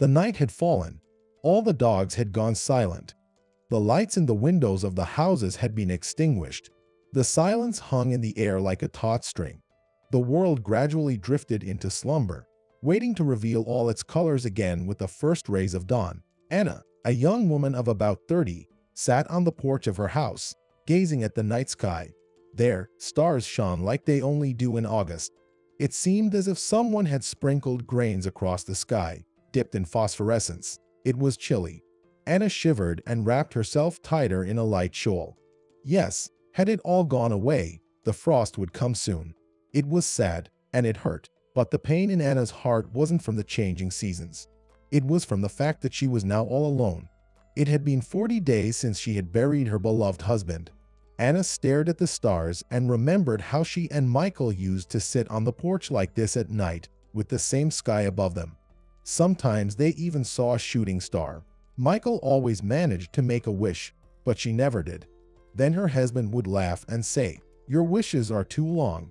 The night had fallen. All the dogs had gone silent. The lights in the windows of the houses had been extinguished. The silence hung in the air like a taut string. The world gradually drifted into slumber, waiting to reveal all its colors again with the first rays of dawn. Anna, a young woman of about 30, sat on the porch of her house, gazing at the night sky. There, stars shone like they only do in August. It seemed as if someone had sprinkled grains across the sky, dipped in phosphorescence. It was chilly. Anna shivered and wrapped herself tighter in a light shawl. Yes, had it all gone away, the frost would come soon. It was sad, and it hurt, but the pain in Anna's heart wasn't from the changing seasons. It was from the fact that she was now all alone. It had been 40 days since she had buried her beloved husband. Anna stared at the stars and remembered how she and Michael used to sit on the porch like this at night, with the same sky above them. Sometimes they even saw a shooting star. Michael always managed to make a wish, but she never did. Then her husband would laugh and say, Your wishes are too long.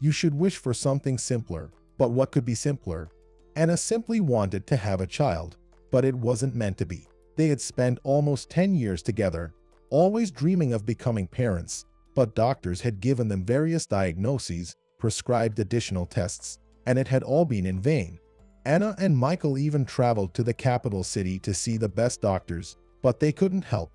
You should wish for something simpler. But what could be simpler? Anna simply wanted to have a child, but it wasn't meant to be. They had spent almost 10 years together, always dreaming of becoming parents, but doctors had given them various diagnoses, prescribed additional tests, and it had all been in vain. Anna and Michael even traveled to the capital city to see the best doctors, but they couldn't help.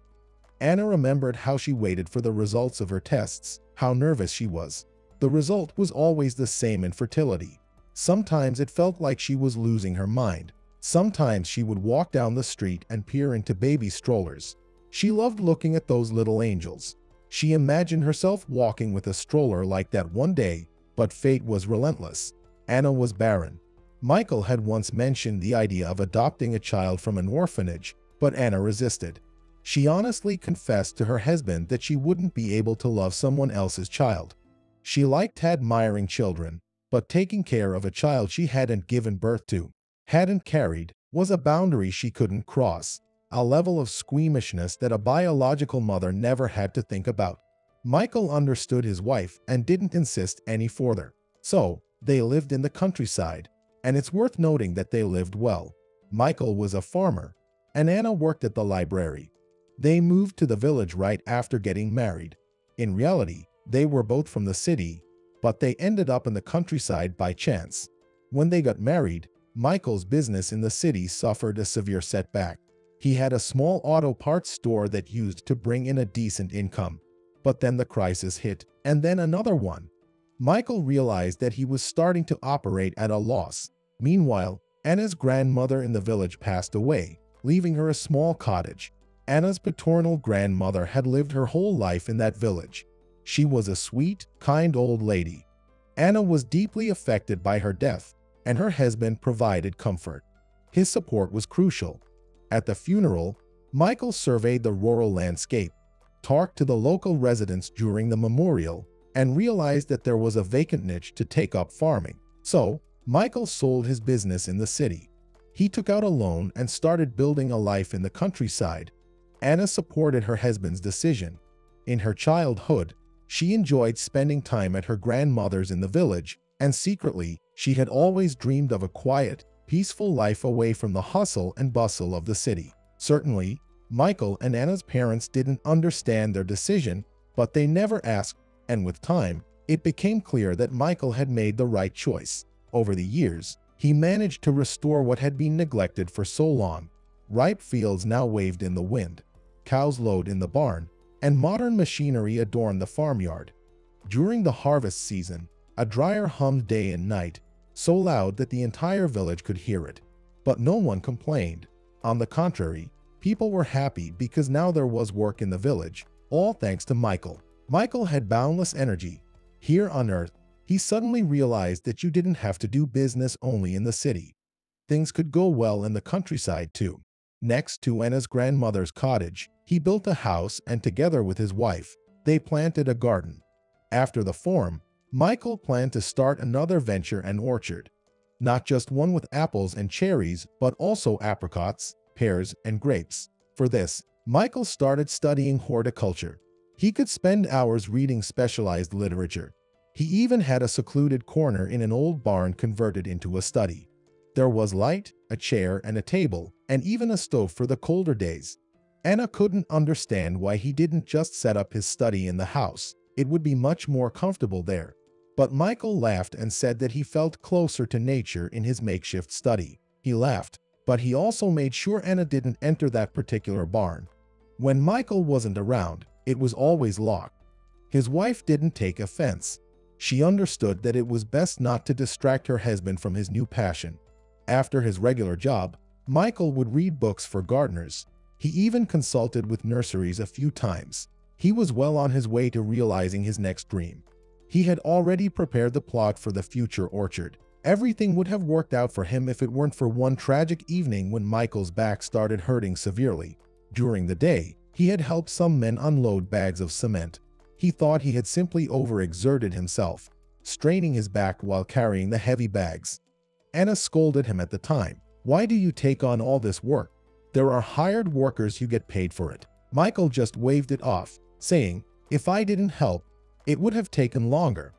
Anna remembered how she waited for the results of her tests, how nervous she was. The result was always the same infertility. Sometimes it felt like she was losing her mind. Sometimes she would walk down the street and peer into baby strollers. She loved looking at those little angels. She imagined herself walking with a stroller like that one day, but fate was relentless. Anna was barren. Michael had once mentioned the idea of adopting a child from an orphanage, but Anna resisted. She honestly confessed to her husband that she wouldn't be able to love someone else's child. She liked admiring children, but taking care of a child she hadn't given birth to, hadn't carried, was a boundary she couldn't cross, a level of squeamishness that a biological mother never had to think about. Michael understood his wife and didn't insist any further. So, they lived in the countryside, and it's worth noting that they lived well. Michael was a farmer, and Anna worked at the library. They moved to the village right after getting married. In reality, they were both from the city, but they ended up in the countryside by chance. When they got married, Michael's business in the city suffered a severe setback. He had a small auto parts store that used to bring in a decent income. But then the crisis hit, and then another one. Michael realized that he was starting to operate at a loss. Meanwhile, Anna's grandmother in the village passed away, leaving her a small cottage. Anna's paternal grandmother had lived her whole life in that village. She was a sweet, kind old lady. Anna was deeply affected by her death, and her husband provided comfort. His support was crucial. At the funeral, Michael surveyed the rural landscape, talked to the local residents during the memorial, and realized that there was a vacant niche to take up farming. So, Michael sold his business in the city. He took out a loan and started building a life in the countryside. Anna supported her husband's decision. In her childhood, she enjoyed spending time at her grandmother's in the village, and secretly, she had always dreamed of a quiet, peaceful life away from the hustle and bustle of the city. Certainly, Michael and Anna's parents didn't understand their decision, but they never asked, and with time, it became clear that Michael had made the right choice. Over the years, he managed to restore what had been neglected for so long. Ripe fields now waved in the wind, cows lowed in the barn, and modern machinery adorned the farmyard. During the harvest season, a dryer hummed day and night, so loud that the entire village could hear it. But no one complained. On the contrary, people were happy because now there was work in the village, all thanks to Michael. Michael had boundless energy. Here on Earth, he suddenly realized that you didn't have to do business only in the city. Things could go well in the countryside too. Next to Anna's grandmother's cottage, he built a house and together with his wife, they planted a garden. After the form, Michael planned to start another venture an orchard. Not just one with apples and cherries, but also apricots, pears, and grapes. For this, Michael started studying horticulture. He could spend hours reading specialized literature. He even had a secluded corner in an old barn converted into a study. There was light, a chair and a table, and even a stove for the colder days. Anna couldn't understand why he didn't just set up his study in the house. It would be much more comfortable there. But Michael laughed and said that he felt closer to nature in his makeshift study. He laughed, but he also made sure Anna didn't enter that particular barn. When Michael wasn't around, it was always locked. His wife didn't take offense. She understood that it was best not to distract her husband from his new passion. After his regular job, Michael would read books for gardeners. He even consulted with nurseries a few times. He was well on his way to realizing his next dream. He had already prepared the plot for the future orchard. Everything would have worked out for him if it weren't for one tragic evening when Michael's back started hurting severely. During the day, he had helped some men unload bags of cement. He thought he had simply overexerted himself, straining his back while carrying the heavy bags. Anna scolded him at the time. Why do you take on all this work? There are hired workers who get paid for it. Michael just waved it off, saying, if I didn't help, it would have taken longer.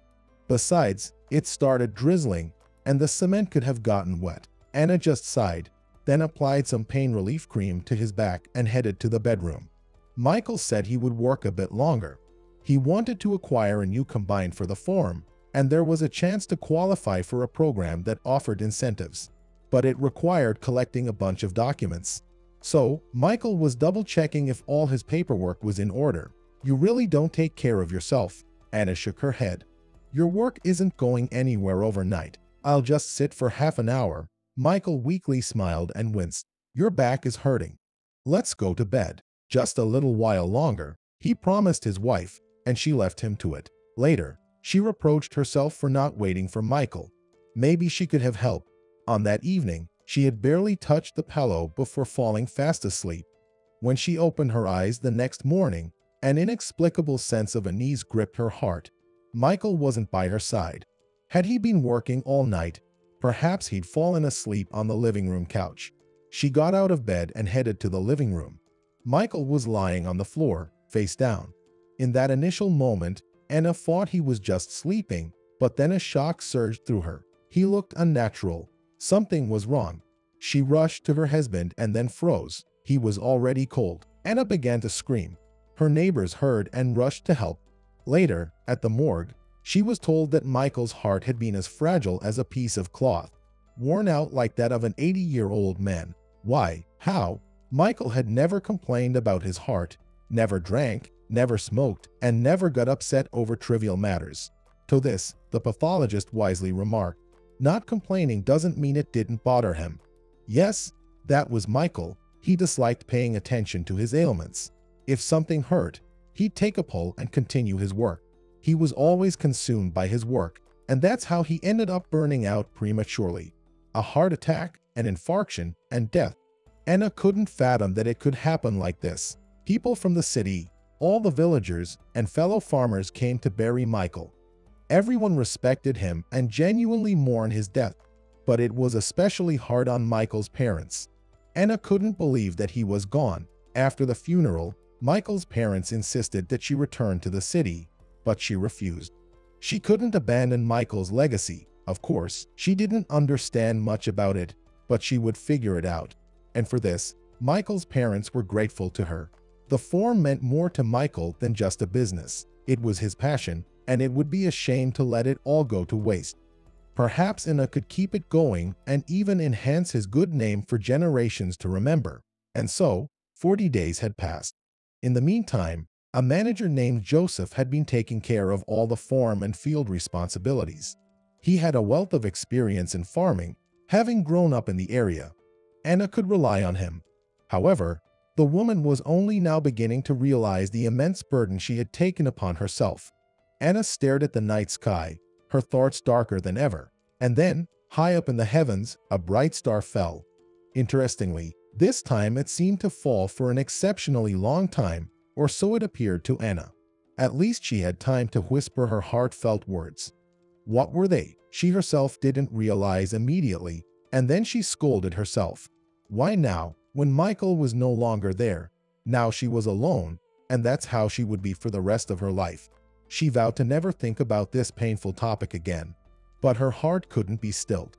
Besides, it started drizzling, and the cement could have gotten wet. Anna just sighed, then applied some pain relief cream to his back and headed to the bedroom. Michael said he would work a bit longer, he wanted to acquire a new combine for the farm, and there was a chance to qualify for a program that offered incentives. But it required collecting a bunch of documents. So, Michael was double-checking if all his paperwork was in order. You really don't take care of yourself. Anna shook her head. Your work isn't going anywhere overnight. I'll just sit for half an hour. Michael weakly smiled and winced. Your back is hurting. Let's go to bed. Just a little while longer. He promised his wife, and she left him to it. Later, she reproached herself for not waiting for Michael. Maybe she could have helped. On that evening, she had barely touched the pillow before falling fast asleep. When she opened her eyes the next morning, an inexplicable sense of unease gripped her heart. Michael wasn't by her side. Had he been working all night, perhaps he'd fallen asleep on the living room couch. She got out of bed and headed to the living room. Michael was lying on the floor, face down. In that initial moment, Anna thought he was just sleeping, but then a shock surged through her. He looked unnatural. Something was wrong. She rushed to her husband and then froze. He was already cold. Anna began to scream. Her neighbors heard and rushed to help. Later, at the morgue, she was told that Michael's heart had been as fragile as a piece of cloth, worn out like that of an 80-year-old man. Why? How? Michael had never complained about his heart, never drank, never smoked, and never got upset over trivial matters. To this, the pathologist wisely remarked, not complaining doesn't mean it didn't bother him. Yes, that was Michael. He disliked paying attention to his ailments. If something hurt, he'd take a pull and continue his work. He was always consumed by his work, and that's how he ended up burning out prematurely. A heart attack, an infarction, and death. Anna couldn't fathom that it could happen like this. People from the city, all the villagers and fellow farmers came to bury Michael. Everyone respected him and genuinely mourned his death, but it was especially hard on Michael's parents. Anna couldn't believe that he was gone. After the funeral, Michael's parents insisted that she return to the city, but she refused. She couldn't abandon Michael's legacy. Of course, she didn't understand much about it, but she would figure it out. And for this, Michael's parents were grateful to her. The form meant more to Michael than just a business. It was his passion, and it would be a shame to let it all go to waste. Perhaps Anna could keep it going and even enhance his good name for generations to remember. And so, 40 days had passed. In the meantime, a manager named Joseph had been taking care of all the farm and field responsibilities. He had a wealth of experience in farming, having grown up in the area. Anna could rely on him. However, the woman was only now beginning to realize the immense burden she had taken upon herself. Anna stared at the night sky, her thoughts darker than ever. And then, high up in the heavens, a bright star fell. Interestingly, this time it seemed to fall for an exceptionally long time, or so it appeared to Anna. At least she had time to whisper her heartfelt words. What were they? She herself didn't realize immediately, and then she scolded herself. Why now, when Michael was no longer there, now she was alone, and that's how she would be for the rest of her life. She vowed to never think about this painful topic again, but her heart couldn't be stilled.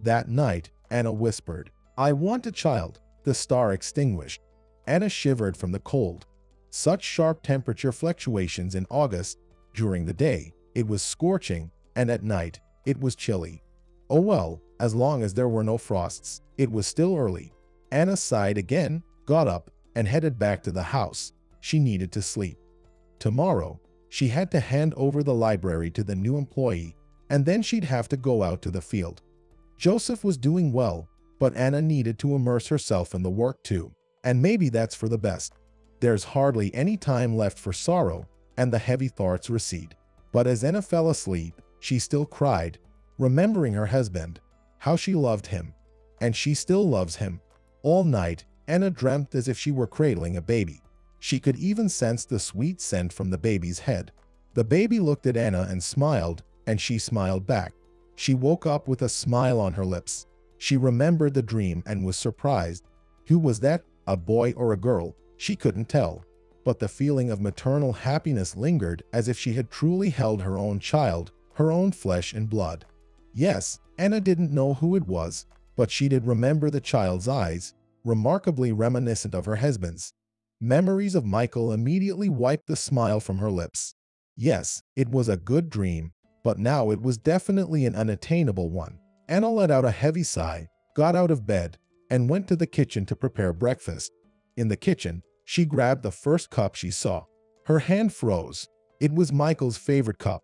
That night, Anna whispered. I want a child. The star extinguished. Anna shivered from the cold. Such sharp temperature fluctuations in August. During the day, it was scorching, and at night, it was chilly. Oh well, as long as there were no frosts. It was still early. Anna sighed again, got up, and headed back to the house. She needed to sleep. Tomorrow, she had to hand over the library to the new employee, and then she'd have to go out to the field. Joseph was doing well, but Anna needed to immerse herself in the work too, and maybe that's for the best. There's hardly any time left for sorrow, and the heavy thoughts recede. But as Anna fell asleep, she still cried, remembering her husband, how she loved him, and she still loves him. All night, Anna dreamt as if she were cradling a baby. She could even sense the sweet scent from the baby's head. The baby looked at Anna and smiled, and she smiled back. She woke up with a smile on her lips. She remembered the dream and was surprised. Who was that, a boy or a girl? She couldn't tell. But the feeling of maternal happiness lingered as if she had truly held her own child, her own flesh and blood. Yes, Anna didn't know who it was, but she did remember the child's eyes, remarkably reminiscent of her husband's. Memories of Michael immediately wiped the smile from her lips. Yes, it was a good dream, but now it was definitely an unattainable one. Anna let out a heavy sigh, got out of bed, and went to the kitchen to prepare breakfast. In the kitchen, she grabbed the first cup she saw. Her hand froze. It was Michael's favorite cup.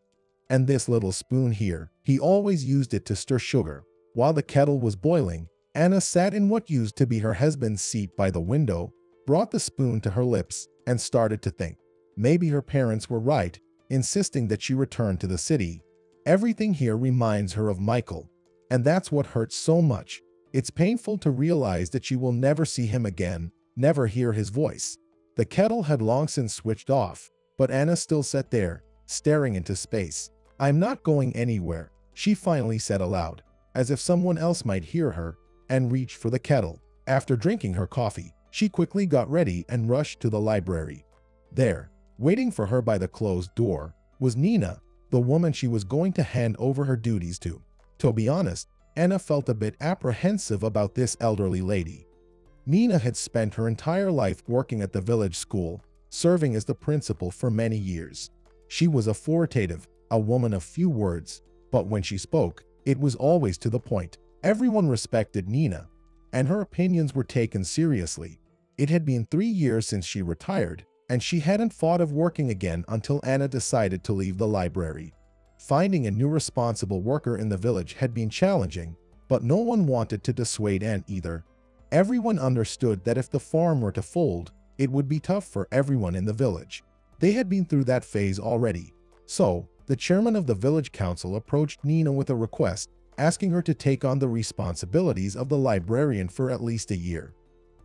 And this little spoon here, he always used it to stir sugar. While the kettle was boiling, Anna sat in what used to be her husband's seat by the window brought the spoon to her lips, and started to think. Maybe her parents were right, insisting that she return to the city. Everything here reminds her of Michael, and that's what hurts so much. It's painful to realize that she will never see him again, never hear his voice. The kettle had long since switched off, but Anna still sat there, staring into space. I'm not going anywhere, she finally said aloud, as if someone else might hear her, and reached for the kettle. After drinking her coffee, she quickly got ready and rushed to the library. There, waiting for her by the closed door, was Nina, the woman she was going to hand over her duties to. To be honest, Anna felt a bit apprehensive about this elderly lady. Nina had spent her entire life working at the village school, serving as the principal for many years. She was authoritative, a woman of few words, but when she spoke, it was always to the point. Everyone respected Nina, and her opinions were taken seriously. It had been three years since she retired, and she hadn't thought of working again until Anna decided to leave the library. Finding a new responsible worker in the village had been challenging, but no one wanted to dissuade Anna either. Everyone understood that if the farm were to fold, it would be tough for everyone in the village. They had been through that phase already. So, the chairman of the village council approached Nina with a request, asking her to take on the responsibilities of the librarian for at least a year.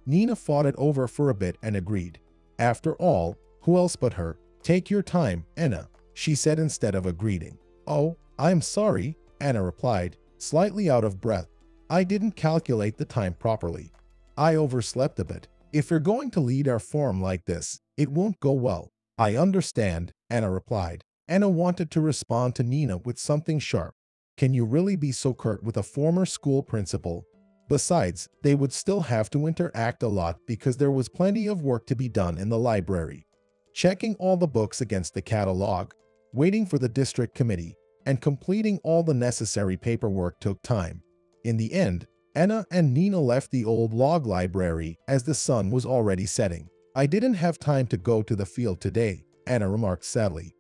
Nina fought it over for a bit and agreed. After all, who else but her? Take your time, Anna, she said instead of a greeting. Oh, I'm sorry, Anna replied, slightly out of breath. I didn't calculate the time properly. I overslept a bit. If you're going to lead our farm like this, it won't go well. I understand, Anna replied. Anna wanted to respond to Nina with something sharp. Can you really be so curt with a former school principal Besides, they would still have to interact a lot because there was plenty of work to be done in the library. Checking all the books against the catalog, waiting for the district committee, and completing all the necessary paperwork took time. In the end, Anna and Nina left the old log library as the sun was already setting. I didn't have time to go to the field today, Anna remarked sadly.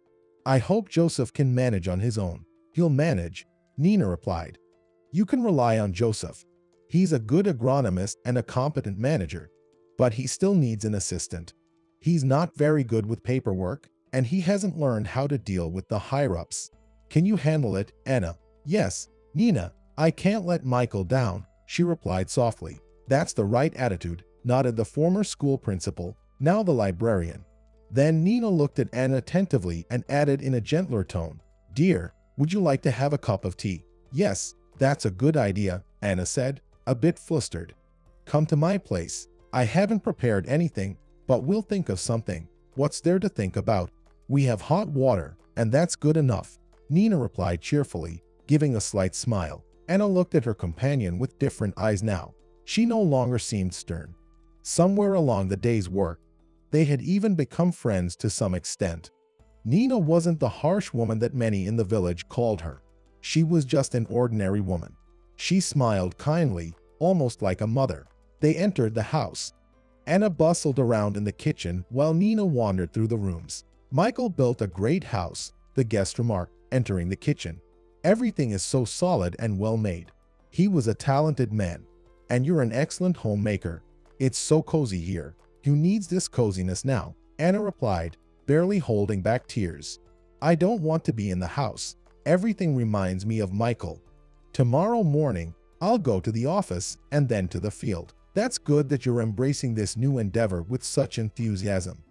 I hope Joseph can manage on his own. He'll manage, Nina replied. You can rely on Joseph. He's a good agronomist and a competent manager, but he still needs an assistant. He's not very good with paperwork, and he hasn't learned how to deal with the higher-ups. Can you handle it, Anna? Yes, Nina, I can't let Michael down, she replied softly. That's the right attitude, nodded the former school principal, now the librarian. Then Nina looked at Anna attentively and added in a gentler tone, Dear, would you like to have a cup of tea? Yes, that's a good idea, Anna said a bit flustered. Come to my place. I haven't prepared anything, but we'll think of something. What's there to think about? We have hot water, and that's good enough. Nina replied cheerfully, giving a slight smile. Anna looked at her companion with different eyes now. She no longer seemed stern. Somewhere along the day's work, they had even become friends to some extent. Nina wasn't the harsh woman that many in the village called her. She was just an ordinary woman. She smiled kindly, almost like a mother. They entered the house. Anna bustled around in the kitchen while Nina wandered through the rooms. Michael built a great house, the guest remarked, entering the kitchen. Everything is so solid and well made. He was a talented man. And you're an excellent homemaker. It's so cozy here. Who needs this coziness now? Anna replied, barely holding back tears. I don't want to be in the house. Everything reminds me of Michael. Tomorrow morning, I'll go to the office and then to the field. That's good that you're embracing this new endeavor with such enthusiasm.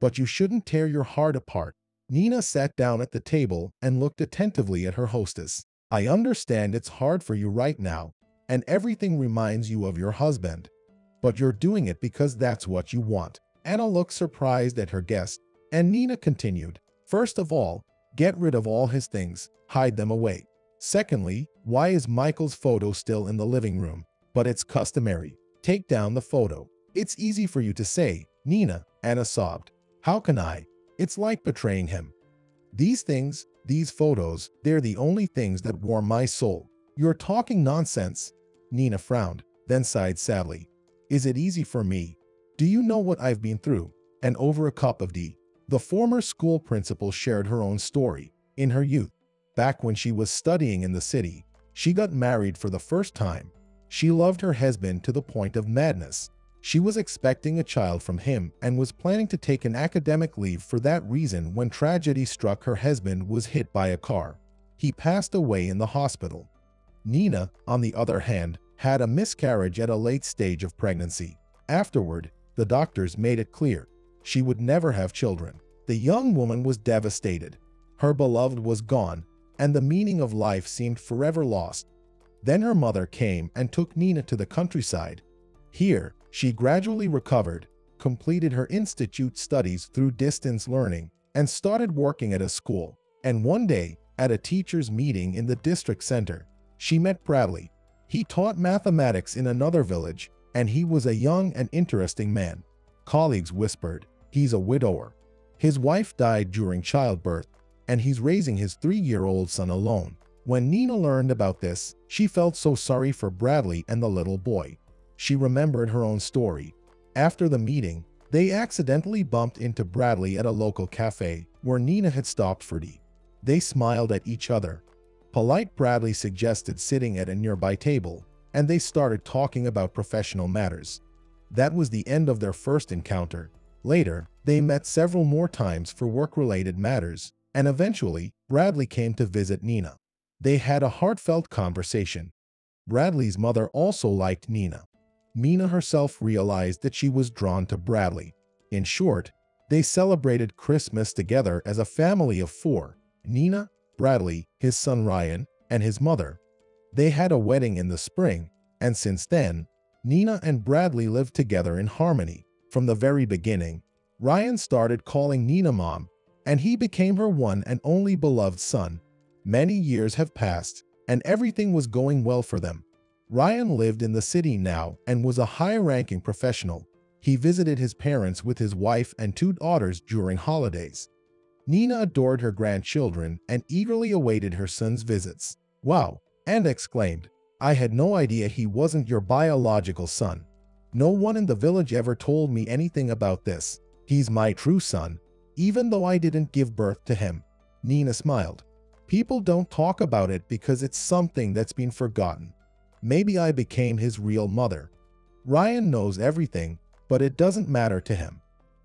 But you shouldn't tear your heart apart Nina sat down at the table and looked attentively at her hostess. I understand it's hard for you right now, and everything reminds you of your husband. But you're doing it because that's what you want. Anna looked surprised at her guest, and Nina continued, First of all, get rid of all his things, hide them away. Secondly, why is Michael's photo still in the living room? But it's customary. Take down the photo. It's easy for you to say, Nina, Anna sobbed. How can I? It's like betraying him. These things, these photos, they're the only things that warm my soul. You're talking nonsense. Nina frowned, then sighed sadly. Is it easy for me? Do you know what I've been through? And over a cup of tea. The former school principal shared her own story. In her youth, back when she was studying in the city, she got married for the first time. She loved her husband to the point of madness. She was expecting a child from him and was planning to take an academic leave for that reason when tragedy struck her husband was hit by a car. He passed away in the hospital. Nina, on the other hand, had a miscarriage at a late stage of pregnancy. Afterward, the doctors made it clear she would never have children. The young woman was devastated. Her beloved was gone, and the meaning of life seemed forever lost. Then her mother came and took Nina to the countryside. Here, she gradually recovered, completed her institute studies through distance learning, and started working at a school. And one day, at a teacher's meeting in the district center, she met Bradley. He taught mathematics in another village, and he was a young and interesting man. Colleagues whispered, he's a widower. His wife died during childbirth, and he's raising his three-year-old son alone. When Nina learned about this, she felt so sorry for Bradley and the little boy she remembered her own story. After the meeting, they accidentally bumped into Bradley at a local cafe where Nina had stopped for tea. They smiled at each other. Polite Bradley suggested sitting at a nearby table, and they started talking about professional matters. That was the end of their first encounter. Later, they met several more times for work-related matters, and eventually, Bradley came to visit Nina. They had a heartfelt conversation. Bradley's mother also liked Nina. Nina herself realized that she was drawn to Bradley. In short, they celebrated Christmas together as a family of four, Nina, Bradley, his son Ryan, and his mother. They had a wedding in the spring, and since then, Nina and Bradley lived together in harmony. From the very beginning, Ryan started calling Nina mom, and he became her one and only beloved son. Many years have passed, and everything was going well for them. Ryan lived in the city now and was a high-ranking professional. He visited his parents with his wife and two daughters during holidays. Nina adored her grandchildren Anna eagerly awaited her son's visits. Wow, and exclaimed, I had no idea he wasn't your biological son. No one in the village ever told me anything about this. He's my true son, even though I didn't give birth to him. Nina smiled. People don't talk about it because it's something that's been forgotten. Maybe I became his real mother. Ryan knows everything, but it doesn't matter to him.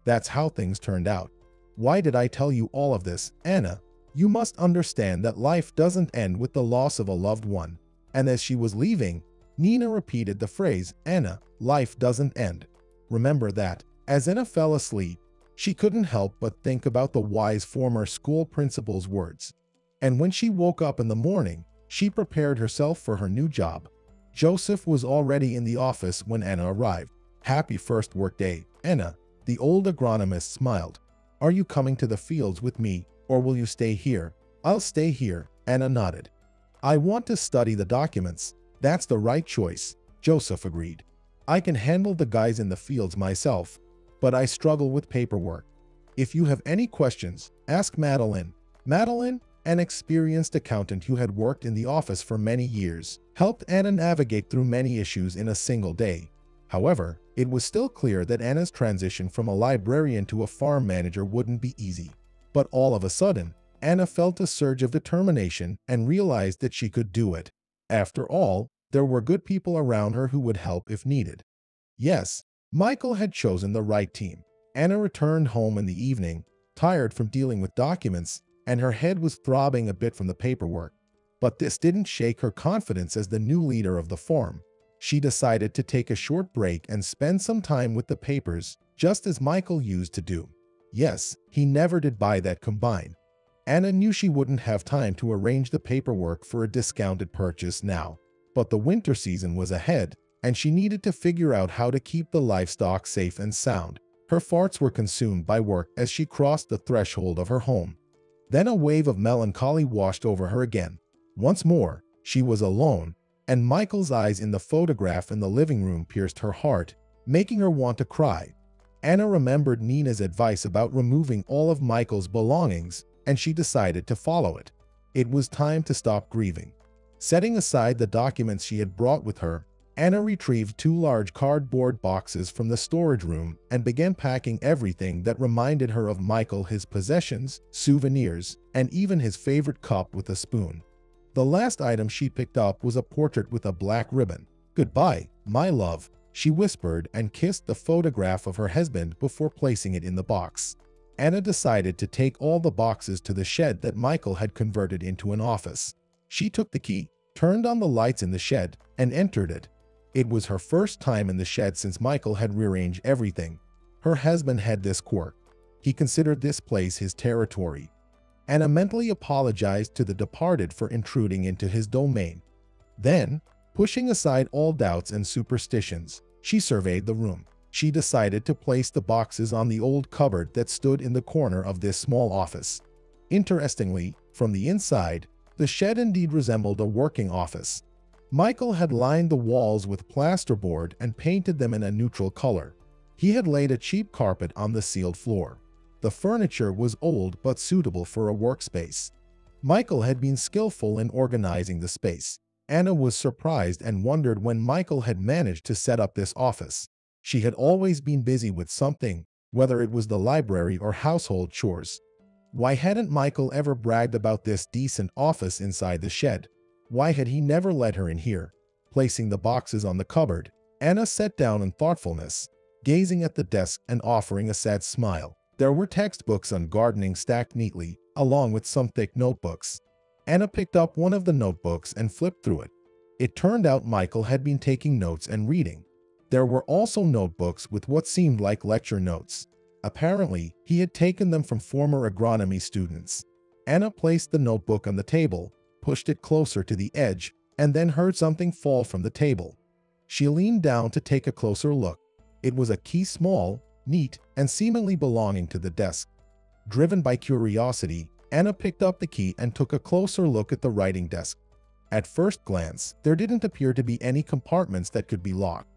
That's how things turned out. Why did I tell you all of this, Anna? You must understand that life doesn't end with the loss of a loved one. And as she was leaving, Nina repeated the phrase, Anna, life doesn't end. Remember that. As Anna fell asleep, she couldn't help but think about the wise former school principal's words. And when she woke up in the morning, she prepared herself for her new job. Joseph was already in the office when Anna arrived. Happy first workday, Anna. The old agronomist smiled. Are you coming to the fields with me, or will you stay here? I'll stay here, Anna nodded. I want to study the documents. That's the right choice, Joseph agreed. I can handle the guys in the fields myself, but I struggle with paperwork. If you have any questions, ask Madeline. Madeline, an experienced accountant who had worked in the office for many years, helped Anna navigate through many issues in a single day. However, it was still clear that Anna's transition from a librarian to a farm manager wouldn't be easy. But all of a sudden, Anna felt a surge of determination and realized that she could do it. After all, there were good people around her who would help if needed. Yes, Michael had chosen the right team. Anna returned home in the evening, tired from dealing with documents, and her head was throbbing a bit from the paperwork. But this didn't shake her confidence as the new leader of the farm. She decided to take a short break and spend some time with the papers, just as Michael used to do. Yes, he never did buy that combine. Anna knew she wouldn't have time to arrange the paperwork for a discounted purchase now. But the winter season was ahead, and she needed to figure out how to keep the livestock safe and sound. Her farts were consumed by work as she crossed the threshold of her home. Then a wave of melancholy washed over her again. Once more, she was alone, and Michael's eyes in the photograph in the living room pierced her heart, making her want to cry. Anna remembered Nina's advice about removing all of Michael's belongings, and she decided to follow it. It was time to stop grieving. Setting aside the documents she had brought with her, Anna retrieved two large cardboard boxes from the storage room and began packing everything that reminded her of Michael his possessions, souvenirs, and even his favorite cup with a spoon. The last item she picked up was a portrait with a black ribbon. Goodbye, my love, she whispered and kissed the photograph of her husband before placing it in the box. Anna decided to take all the boxes to the shed that Michael had converted into an office. She took the key, turned on the lights in the shed, and entered it. It was her first time in the shed since Michael had rearranged everything. Her husband had this quirk. He considered this place his territory. Anna mentally apologized to the departed for intruding into his domain. Then, pushing aside all doubts and superstitions, she surveyed the room. She decided to place the boxes on the old cupboard that stood in the corner of this small office. Interestingly, from the inside, the shed indeed resembled a working office. Michael had lined the walls with plasterboard and painted them in a neutral color. He had laid a cheap carpet on the sealed floor. The furniture was old but suitable for a workspace. Michael had been skillful in organizing the space. Anna was surprised and wondered when Michael had managed to set up this office. She had always been busy with something, whether it was the library or household chores. Why hadn't Michael ever bragged about this decent office inside the shed? Why had he never let her in here? Placing the boxes on the cupboard, Anna sat down in thoughtfulness, gazing at the desk and offering a sad smile. There were textbooks on gardening stacked neatly, along with some thick notebooks. Anna picked up one of the notebooks and flipped through it. It turned out Michael had been taking notes and reading. There were also notebooks with what seemed like lecture notes. Apparently, he had taken them from former agronomy students. Anna placed the notebook on the table pushed it closer to the edge, and then heard something fall from the table. She leaned down to take a closer look. It was a key small, neat, and seemingly belonging to the desk. Driven by curiosity, Anna picked up the key and took a closer look at the writing desk. At first glance, there didn't appear to be any compartments that could be locked.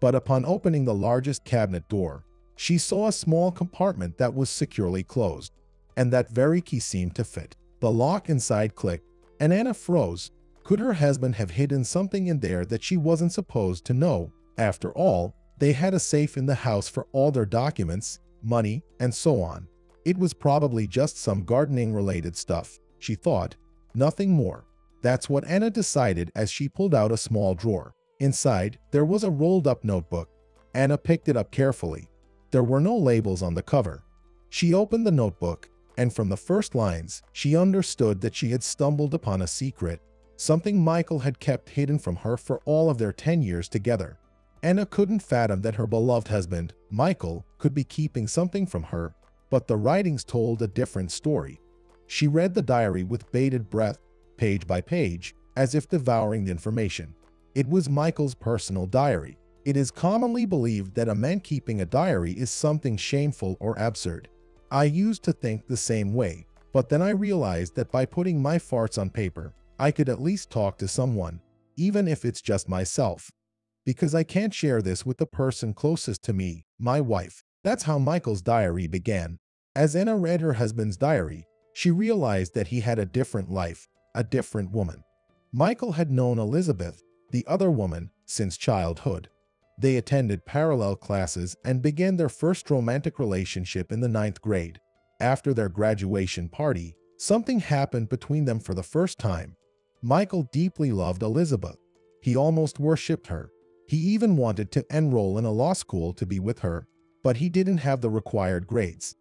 But upon opening the largest cabinet door, she saw a small compartment that was securely closed, and that very key seemed to fit. The lock inside clicked, and Anna froze. Could her husband have hidden something in there that she wasn't supposed to know? After all, they had a safe in the house for all their documents, money, and so on. It was probably just some gardening-related stuff, she thought, nothing more. That's what Anna decided as she pulled out a small drawer. Inside, there was a rolled-up notebook. Anna picked it up carefully. There were no labels on the cover. She opened the notebook and from the first lines, she understood that she had stumbled upon a secret, something Michael had kept hidden from her for all of their 10 years together. Anna couldn't fathom that her beloved husband, Michael, could be keeping something from her, but the writings told a different story. She read the diary with bated breath, page by page, as if devouring the information. It was Michael's personal diary. It is commonly believed that a man keeping a diary is something shameful or absurd. I used to think the same way, but then I realized that by putting my farts on paper, I could at least talk to someone, even if it's just myself. Because I can't share this with the person closest to me, my wife. That's how Michael's diary began. As Anna read her husband's diary, she realized that he had a different life, a different woman. Michael had known Elizabeth, the other woman, since childhood. They attended parallel classes and began their first romantic relationship in the ninth grade. After their graduation party, something happened between them for the first time. Michael deeply loved Elizabeth. He almost worshipped her. He even wanted to enroll in a law school to be with her, but he didn't have the required grades.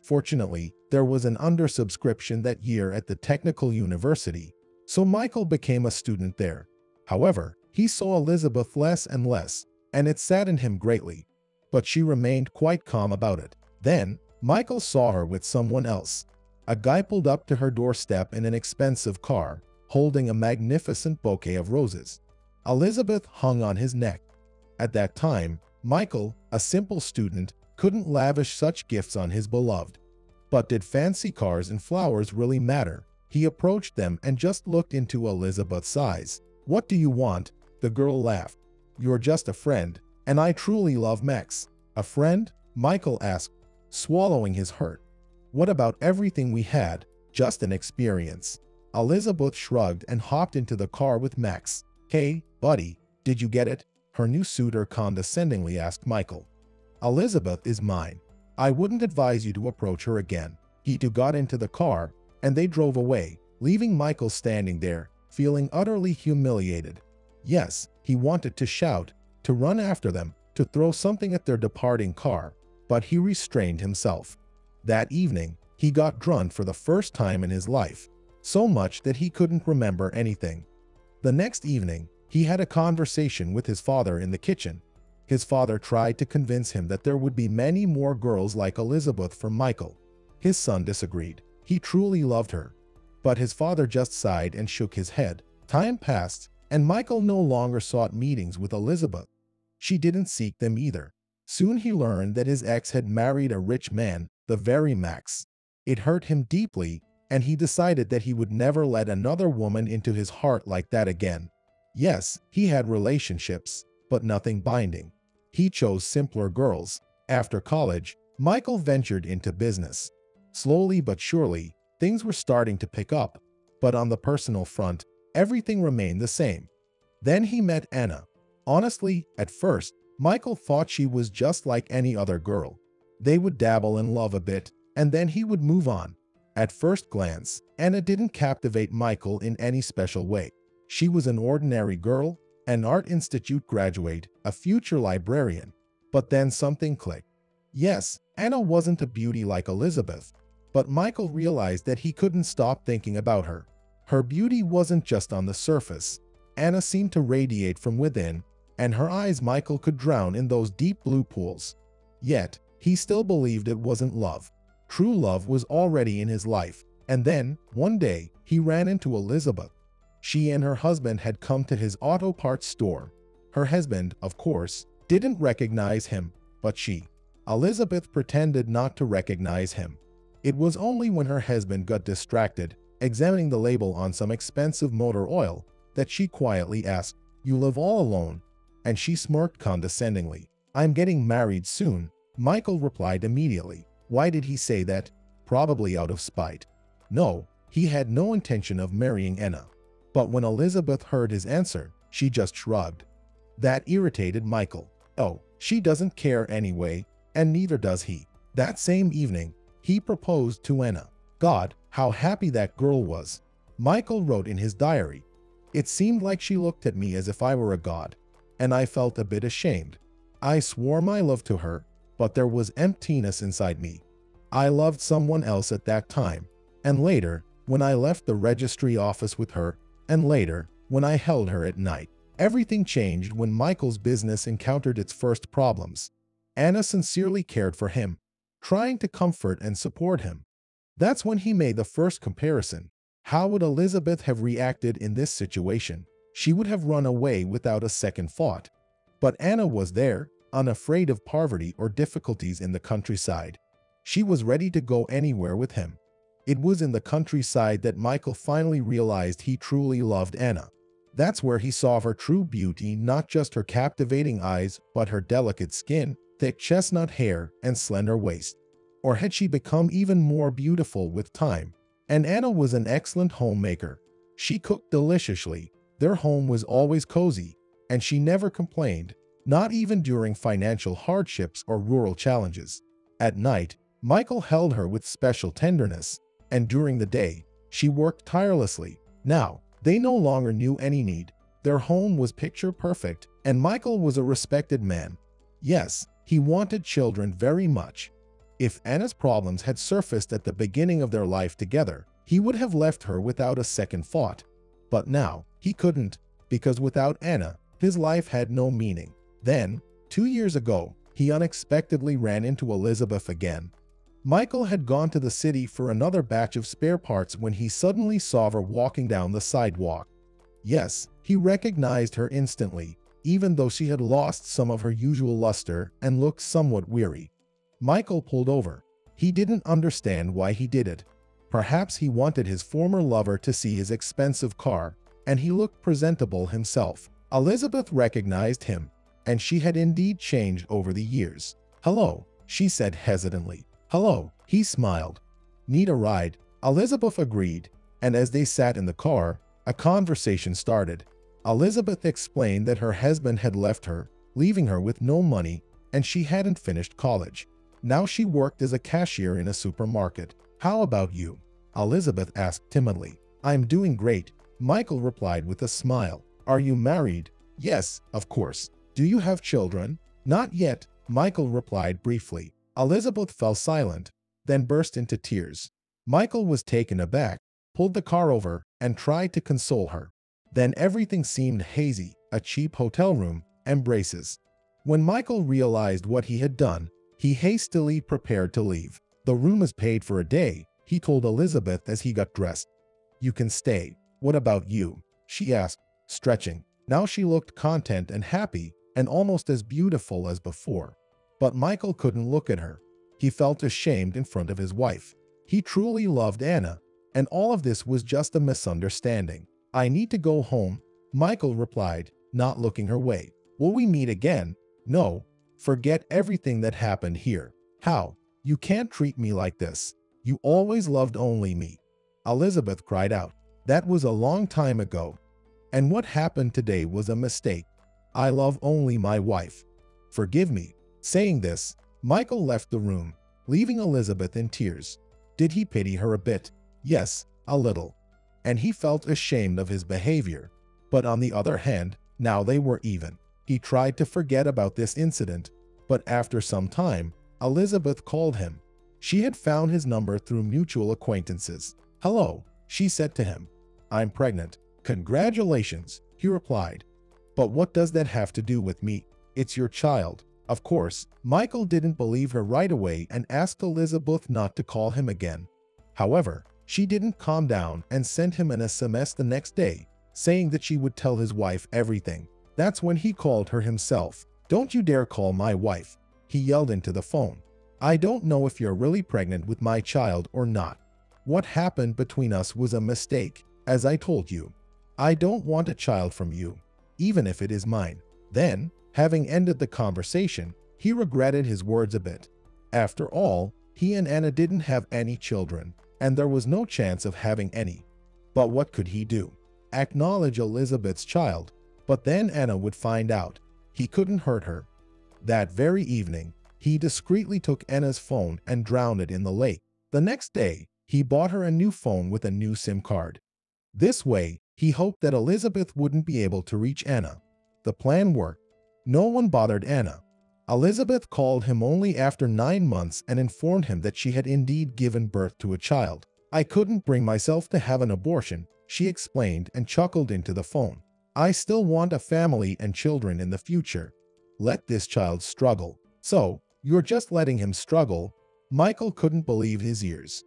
Fortunately, there was an undersubscription that year at the Technical University, so Michael became a student there. However, he saw Elizabeth less and less, and it saddened him greatly, but she remained quite calm about it. Then, Michael saw her with someone else. A guy pulled up to her doorstep in an expensive car, holding a magnificent bouquet of roses. Elizabeth hung on his neck. At that time, Michael, a simple student, couldn't lavish such gifts on his beloved. But did fancy cars and flowers really matter? He approached them and just looked into Elizabeth's eyes. What do you want? The girl laughed. You're just a friend, and I truly love Max. A friend? Michael asked, swallowing his hurt. What about everything we had? Just an experience. Elizabeth shrugged and hopped into the car with Max. Hey, buddy, did you get it? Her new suitor condescendingly asked Michael. Elizabeth is mine. I wouldn't advise you to approach her again. He too got into the car, and they drove away, leaving Michael standing there, feeling utterly humiliated. Yes, he wanted to shout, to run after them, to throw something at their departing car, but he restrained himself. That evening, he got drunk for the first time in his life, so much that he couldn't remember anything. The next evening, he had a conversation with his father in the kitchen. His father tried to convince him that there would be many more girls like Elizabeth for Michael. His son disagreed. He truly loved her. But his father just sighed and shook his head. Time passed, and Michael no longer sought meetings with Elizabeth. She didn't seek them either. Soon he learned that his ex had married a rich man, the very Max. It hurt him deeply, and he decided that he would never let another woman into his heart like that again. Yes, he had relationships, but nothing binding. He chose simpler girls. After college, Michael ventured into business. Slowly but surely, things were starting to pick up, but on the personal front, everything remained the same. Then he met Anna. Honestly, at first, Michael thought she was just like any other girl. They would dabble in love a bit, and then he would move on. At first glance, Anna didn't captivate Michael in any special way. She was an ordinary girl, an art institute graduate, a future librarian. But then something clicked. Yes, Anna wasn't a beauty like Elizabeth, but Michael realized that he couldn't stop thinking about her. Her beauty wasn't just on the surface. Anna seemed to radiate from within, and her eyes Michael could drown in those deep blue pools. Yet, he still believed it wasn't love. True love was already in his life, and then, one day, he ran into Elizabeth. She and her husband had come to his auto parts store. Her husband, of course, didn't recognize him, but she. Elizabeth pretended not to recognize him. It was only when her husband got distracted examining the label on some expensive motor oil, that she quietly asked, You live all alone? And she smirked condescendingly. I'm getting married soon. Michael replied immediately. Why did he say that? Probably out of spite. No, he had no intention of marrying Anna. But when Elizabeth heard his answer, she just shrugged. That irritated Michael. Oh, she doesn't care anyway, and neither does he. That same evening, he proposed to Anna. God, how happy that girl was. Michael wrote in his diary, It seemed like she looked at me as if I were a god, and I felt a bit ashamed. I swore my love to her, but there was emptiness inside me. I loved someone else at that time, and later, when I left the registry office with her, and later, when I held her at night. Everything changed when Michael's business encountered its first problems. Anna sincerely cared for him, trying to comfort and support him. That's when he made the first comparison. How would Elizabeth have reacted in this situation? She would have run away without a second thought. But Anna was there, unafraid of poverty or difficulties in the countryside. She was ready to go anywhere with him. It was in the countryside that Michael finally realized he truly loved Anna. That's where he saw her true beauty, not just her captivating eyes, but her delicate skin, thick chestnut hair, and slender waist. Or had she become even more beautiful with time? And Anna was an excellent homemaker. She cooked deliciously, their home was always cozy, and she never complained, not even during financial hardships or rural challenges. At night, Michael held her with special tenderness, and during the day, she worked tirelessly. Now, they no longer knew any need. Their home was picture perfect, and Michael was a respected man. Yes, he wanted children very much. If Anna's problems had surfaced at the beginning of their life together, he would have left her without a second thought. But now, he couldn't, because without Anna, his life had no meaning. Then, two years ago, he unexpectedly ran into Elizabeth again. Michael had gone to the city for another batch of spare parts when he suddenly saw her walking down the sidewalk. Yes, he recognized her instantly, even though she had lost some of her usual luster and looked somewhat weary. Michael pulled over. He didn't understand why he did it. Perhaps he wanted his former lover to see his expensive car, and he looked presentable himself. Elizabeth recognized him, and she had indeed changed over the years. Hello, she said hesitantly. Hello, he smiled. Need a ride? Elizabeth agreed, and as they sat in the car, a conversation started. Elizabeth explained that her husband had left her, leaving her with no money, and she hadn't finished college. Now she worked as a cashier in a supermarket. How about you? Elizabeth asked timidly. I'm doing great, Michael replied with a smile. Are you married? Yes, of course. Do you have children? Not yet, Michael replied briefly. Elizabeth fell silent, then burst into tears. Michael was taken aback, pulled the car over, and tried to console her. Then everything seemed hazy, a cheap hotel room, embraces. When Michael realized what he had done, he hastily prepared to leave. The room is paid for a day, he told Elizabeth as he got dressed. You can stay. What about you? She asked, stretching. Now she looked content and happy, and almost as beautiful as before. But Michael couldn't look at her. He felt ashamed in front of his wife. He truly loved Anna, and all of this was just a misunderstanding. I need to go home, Michael replied, not looking her way. Will we meet again? No. Forget everything that happened here. How? You can't treat me like this. You always loved only me. Elizabeth cried out. That was a long time ago. And what happened today was a mistake. I love only my wife. Forgive me. Saying this, Michael left the room, leaving Elizabeth in tears. Did he pity her a bit? Yes, a little. And he felt ashamed of his behavior. But on the other hand, now they were even. He tried to forget about this incident, but after some time, Elizabeth called him. She had found his number through mutual acquaintances. Hello, she said to him. I'm pregnant. Congratulations, he replied. But what does that have to do with me? It's your child. Of course, Michael didn't believe her right away and asked Elizabeth not to call him again. However, she didn't calm down and sent him an SMS the next day, saying that she would tell his wife everything. That's when he called her himself. Don't you dare call my wife, he yelled into the phone. I don't know if you're really pregnant with my child or not. What happened between us was a mistake, as I told you. I don't want a child from you, even if it is mine. Then, Having ended the conversation, he regretted his words a bit. After all, he and Anna didn't have any children, and there was no chance of having any. But what could he do? Acknowledge Elizabeth's child, but then Anna would find out. He couldn't hurt her. That very evening, he discreetly took Anna's phone and drowned it in the lake. The next day, he bought her a new phone with a new SIM card. This way, he hoped that Elizabeth wouldn't be able to reach Anna. The plan worked. No one bothered Anna. Elizabeth called him only after nine months and informed him that she had indeed given birth to a child. I couldn't bring myself to have an abortion, she explained and chuckled into the phone. I still want a family and children in the future. Let this child struggle. So, you're just letting him struggle? Michael couldn't believe his ears.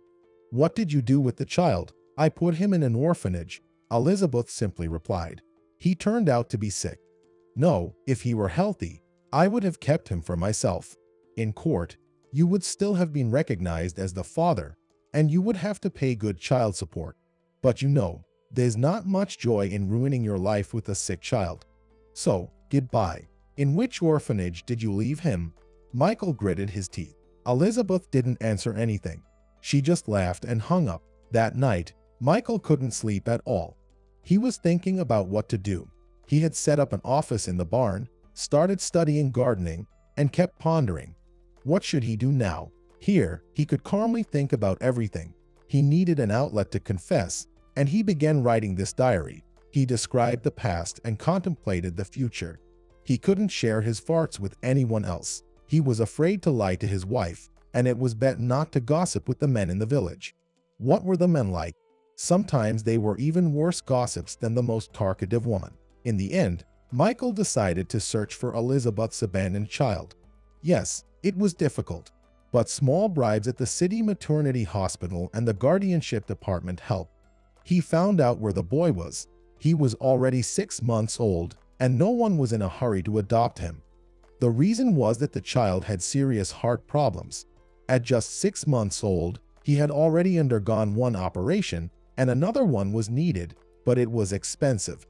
What did you do with the child? I put him in an orphanage, Elizabeth simply replied. He turned out to be sick. No, if he were healthy, I would have kept him for myself. In court, you would still have been recognized as the father, and you would have to pay good child support. But you know, there's not much joy in ruining your life with a sick child. So, goodbye. In which orphanage did you leave him? Michael gritted his teeth. Elizabeth didn't answer anything. She just laughed and hung up. That night, Michael couldn't sleep at all. He was thinking about what to do. He had set up an office in the barn, started studying gardening, and kept pondering. What should he do now? Here, he could calmly think about everything. He needed an outlet to confess, and he began writing this diary. He described the past and contemplated the future. He couldn't share his farts with anyone else. He was afraid to lie to his wife, and it was bet not to gossip with the men in the village. What were the men like? Sometimes they were even worse gossips than the most talkative woman. In the end, Michael decided to search for Elizabeth's abandoned child. Yes, it was difficult, but small bribes at the city maternity hospital and the guardianship department helped. He found out where the boy was. He was already six months old, and no one was in a hurry to adopt him. The reason was that the child had serious heart problems. At just six months old, he had already undergone one operation, and another one was needed, but it was expensive.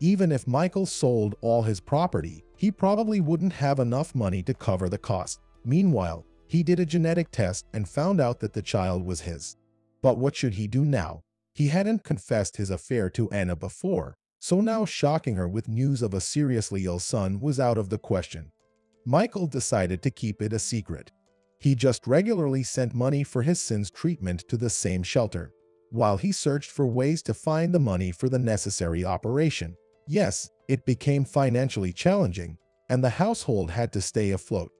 Even if Michael sold all his property, he probably wouldn't have enough money to cover the cost. Meanwhile, he did a genetic test and found out that the child was his. But what should he do now? He hadn't confessed his affair to Anna before, so now shocking her with news of a seriously ill son was out of the question. Michael decided to keep it a secret. He just regularly sent money for his son's treatment to the same shelter, while he searched for ways to find the money for the necessary operation. Yes, it became financially challenging, and the household had to stay afloat.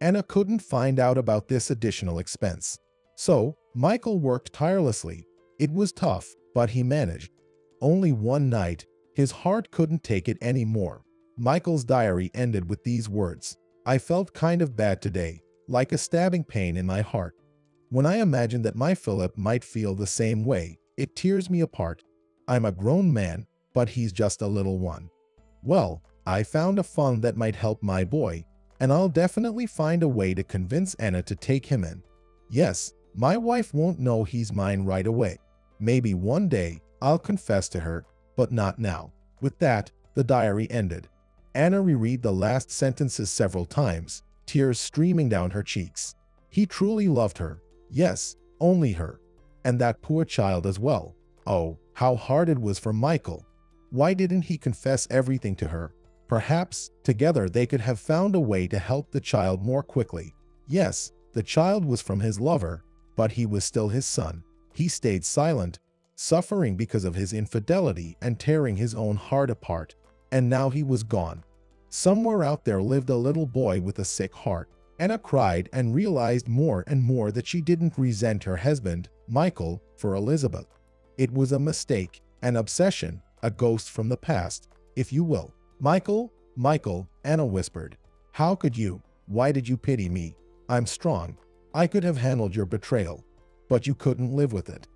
Anna couldn't find out about this additional expense. So, Michael worked tirelessly it was tough, but he managed. Only one night, his heart couldn't take it anymore. Michael's diary ended with these words. I felt kind of bad today, like a stabbing pain in my heart. When I imagine that my Philip might feel the same way, it tears me apart. I'm a grown man, but he's just a little one. Well, I found a fund that might help my boy, and I'll definitely find a way to convince Anna to take him in. Yes, my wife won't know he's mine right away. Maybe one day I'll confess to her, but not now. With that, the diary ended. Anna reread the last sentences several times, tears streaming down her cheeks. He truly loved her. Yes, only her. And that poor child as well. Oh, how hard it was for Michael. Why didn't he confess everything to her? Perhaps, together they could have found a way to help the child more quickly. Yes, the child was from his lover, but he was still his son. He stayed silent, suffering because of his infidelity and tearing his own heart apart, and now he was gone. Somewhere out there lived a little boy with a sick heart. Anna cried and realized more and more that she didn't resent her husband, Michael, for Elizabeth. It was a mistake, an obsession, a ghost from the past, if you will. Michael, Michael, Anna whispered. How could you? Why did you pity me? I'm strong. I could have handled your betrayal but you couldn't live with it.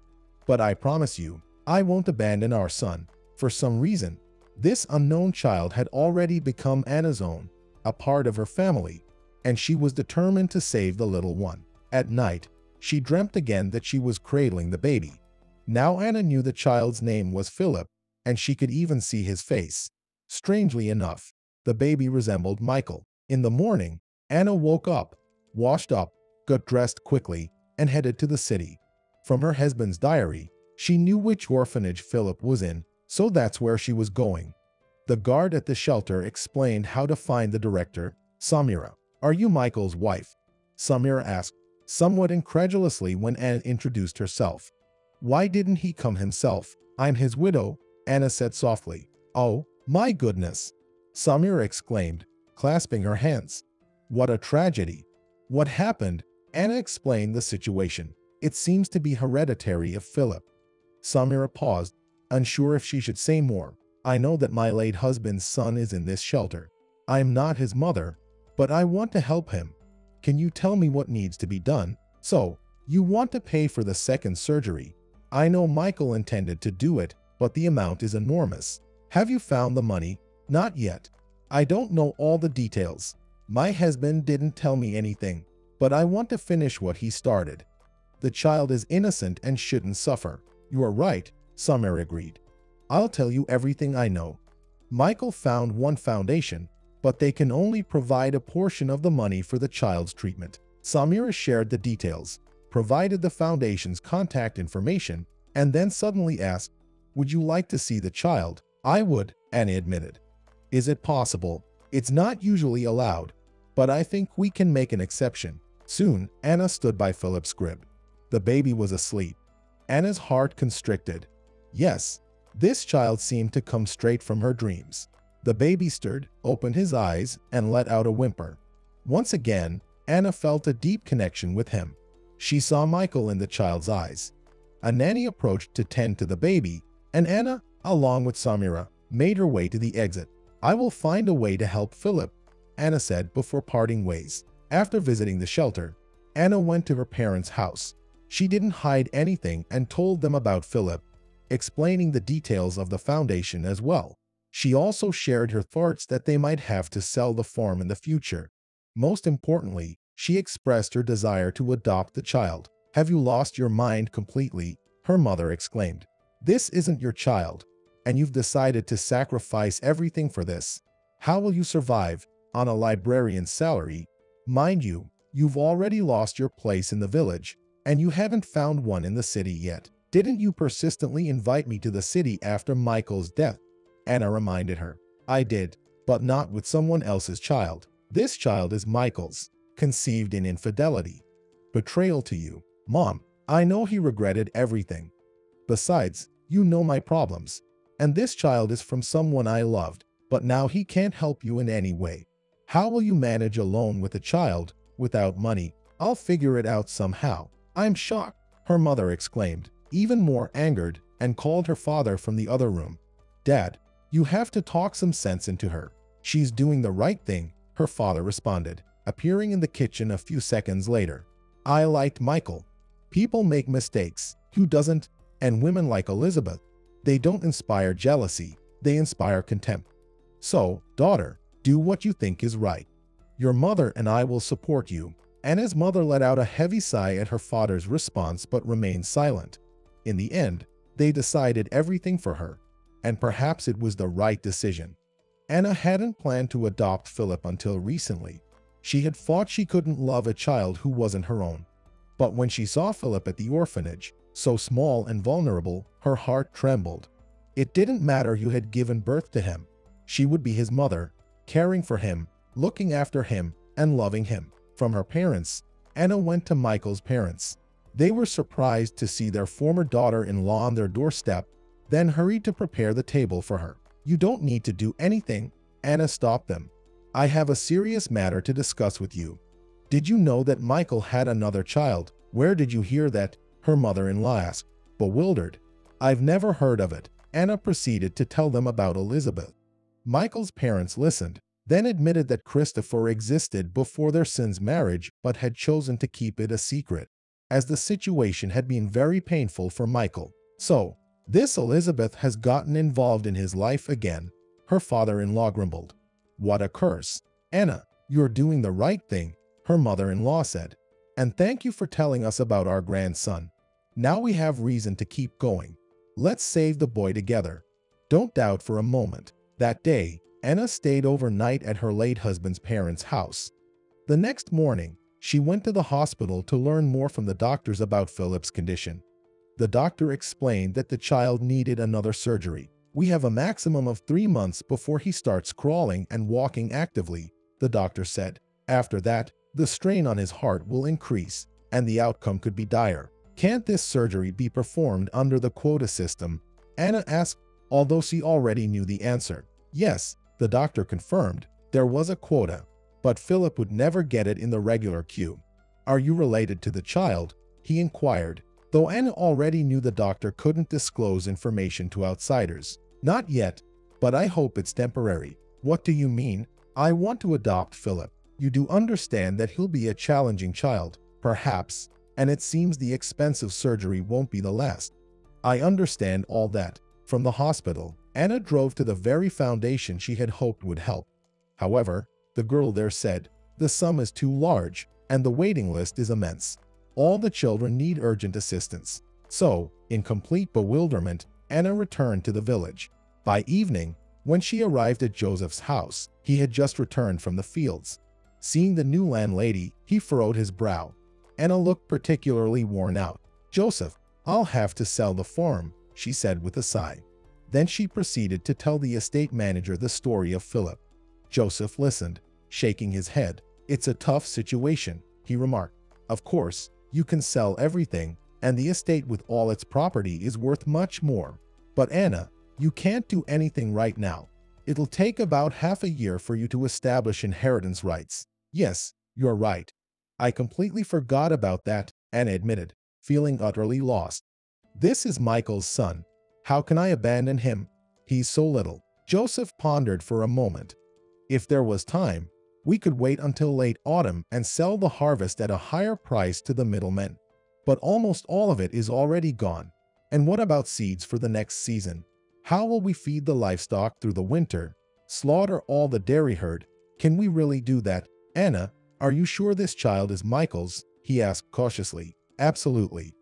But I promise you, I won't abandon our son. For some reason, this unknown child had already become Anna's own, a part of her family, and she was determined to save the little one. At night, she dreamt again that she was cradling the baby. Now Anna knew the child's name was Philip, and she could even see his face. Strangely enough, the baby resembled Michael. In the morning, Anna woke up, washed up, got dressed quickly, and headed to the city. From her husband's diary, she knew which orphanage Philip was in, so that's where she was going. The guard at the shelter explained how to find the director, Samira. Are you Michael's wife? Samira asked, somewhat incredulously when Anna introduced herself. Why didn't he come himself? I'm his widow, Anna said softly. Oh, my goodness! Samira exclaimed, clasping her hands. What a tragedy! What happened? Anna explained the situation. It seems to be hereditary of Philip. Samira paused, unsure if she should say more. I know that my late husband's son is in this shelter. I am not his mother, but I want to help him. Can you tell me what needs to be done? So, you want to pay for the second surgery. I know Michael intended to do it, but the amount is enormous. Have you found the money? Not yet. I don't know all the details. My husband didn't tell me anything but I want to finish what he started. The child is innocent and shouldn't suffer. You are right, Samira agreed. I'll tell you everything I know. Michael found one foundation, but they can only provide a portion of the money for the child's treatment. Samira shared the details, provided the foundation's contact information, and then suddenly asked, Would you like to see the child? I would, Anna admitted. Is it possible? It's not usually allowed, but I think we can make an exception. Soon, Anna stood by Philip's crib. The baby was asleep. Anna's heart constricted. Yes, this child seemed to come straight from her dreams. The baby stirred, opened his eyes, and let out a whimper. Once again, Anna felt a deep connection with him. She saw Michael in the child's eyes. A nanny approached to tend to the baby, and Anna, along with Samira, made her way to the exit. I will find a way to help Philip, Anna said before parting ways. After visiting the shelter, Anna went to her parents' house. She didn't hide anything and told them about Philip, explaining the details of the foundation as well. She also shared her thoughts that they might have to sell the farm in the future. Most importantly, she expressed her desire to adopt the child. Have you lost your mind completely? Her mother exclaimed. This isn't your child, and you've decided to sacrifice everything for this. How will you survive on a librarian's salary? Mind you, you've already lost your place in the village, and you haven't found one in the city yet. Didn't you persistently invite me to the city after Michael's death? Anna reminded her. I did, but not with someone else's child. This child is Michael's, conceived in infidelity. Betrayal to you. Mom, I know he regretted everything. Besides, you know my problems. And this child is from someone I loved, but now he can't help you in any way. How will you manage alone with a child, without money? I'll figure it out somehow. I'm shocked, her mother exclaimed, even more angered, and called her father from the other room. Dad, you have to talk some sense into her. She's doing the right thing, her father responded, appearing in the kitchen a few seconds later. I liked Michael. People make mistakes. Who doesn't? And women like Elizabeth. They don't inspire jealousy. They inspire contempt. So, daughter, do what you think is right. Your mother and I will support you, Anna's mother let out a heavy sigh at her father's response but remained silent. In the end, they decided everything for her, and perhaps it was the right decision. Anna hadn't planned to adopt Philip until recently. She had thought she couldn't love a child who wasn't her own. But when she saw Philip at the orphanage, so small and vulnerable, her heart trembled. It didn't matter who had given birth to him. She would be his mother, caring for him, looking after him, and loving him. From her parents, Anna went to Michael's parents. They were surprised to see their former daughter-in-law on their doorstep, then hurried to prepare the table for her. You don't need to do anything, Anna stopped them. I have a serious matter to discuss with you. Did you know that Michael had another child? Where did you hear that? Her mother-in-law asked, bewildered. I've never heard of it. Anna proceeded to tell them about Elizabeth. Michael's parents listened, then admitted that Christopher existed before their son's marriage but had chosen to keep it a secret, as the situation had been very painful for Michael. So, this Elizabeth has gotten involved in his life again, her father-in-law grumbled. What a curse. Anna, you're doing the right thing, her mother-in-law said. And thank you for telling us about our grandson. Now we have reason to keep going. Let's save the boy together. Don't doubt for a moment. That day, Anna stayed overnight at her late husband's parents' house. The next morning, she went to the hospital to learn more from the doctors about Philip's condition. The doctor explained that the child needed another surgery. We have a maximum of three months before he starts crawling and walking actively, the doctor said. After that, the strain on his heart will increase, and the outcome could be dire. Can't this surgery be performed under the quota system? Anna asked, although she already knew the answer. Yes, the doctor confirmed there was a quota, but Philip would never get it in the regular queue. Are you related to the child? He inquired, though Anna already knew the doctor couldn't disclose information to outsiders. Not yet, but I hope it's temporary. What do you mean? I want to adopt Philip. You do understand that he'll be a challenging child, perhaps, and it seems the expensive surgery won't be the last. I understand all that. From the hospital, Anna drove to the very foundation she had hoped would help. However, the girl there said, the sum is too large, and the waiting list is immense. All the children need urgent assistance. So, in complete bewilderment, Anna returned to the village. By evening, when she arrived at Joseph's house, he had just returned from the fields. Seeing the new landlady, he furrowed his brow. Anna looked particularly worn out. Joseph, I'll have to sell the farm, she said with a sigh. Then she proceeded to tell the estate manager the story of Philip. Joseph listened, shaking his head. It's a tough situation, he remarked. Of course, you can sell everything, and the estate with all its property is worth much more. But Anna, you can't do anything right now. It'll take about half a year for you to establish inheritance rights. Yes, you're right. I completely forgot about that, Anna admitted, feeling utterly lost. This is Michael's son. How can I abandon him? He's so little. Joseph pondered for a moment. If there was time, we could wait until late autumn and sell the harvest at a higher price to the middlemen. But almost all of it is already gone. And what about seeds for the next season? How will we feed the livestock through the winter? Slaughter all the dairy herd? Can we really do that? Anna, are you sure this child is Michael's? He asked cautiously. Absolutely.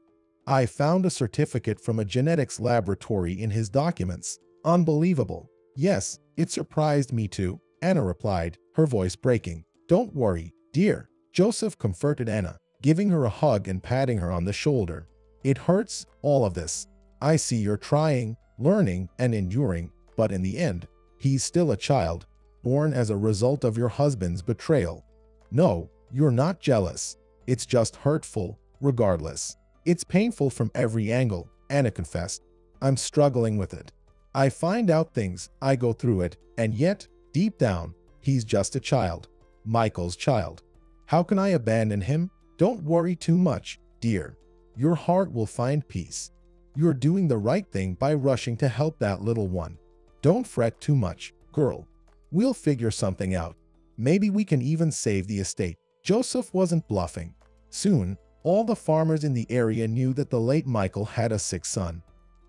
I found a certificate from a genetics laboratory in his documents. Unbelievable. Yes, it surprised me too, Anna replied, her voice breaking. Don't worry, dear. Joseph comforted Anna, giving her a hug and patting her on the shoulder. It hurts, all of this. I see you're trying, learning, and enduring, but in the end, he's still a child, born as a result of your husband's betrayal. No, you're not jealous. It's just hurtful, regardless. It's painful from every angle, Anna confessed. I'm struggling with it. I find out things, I go through it, and yet, deep down, he's just a child. Michael's child. How can I abandon him? Don't worry too much, dear. Your heart will find peace. You're doing the right thing by rushing to help that little one. Don't fret too much, girl. We'll figure something out. Maybe we can even save the estate. Joseph wasn't bluffing. Soon, all the farmers in the area knew that the late Michael had a sick son.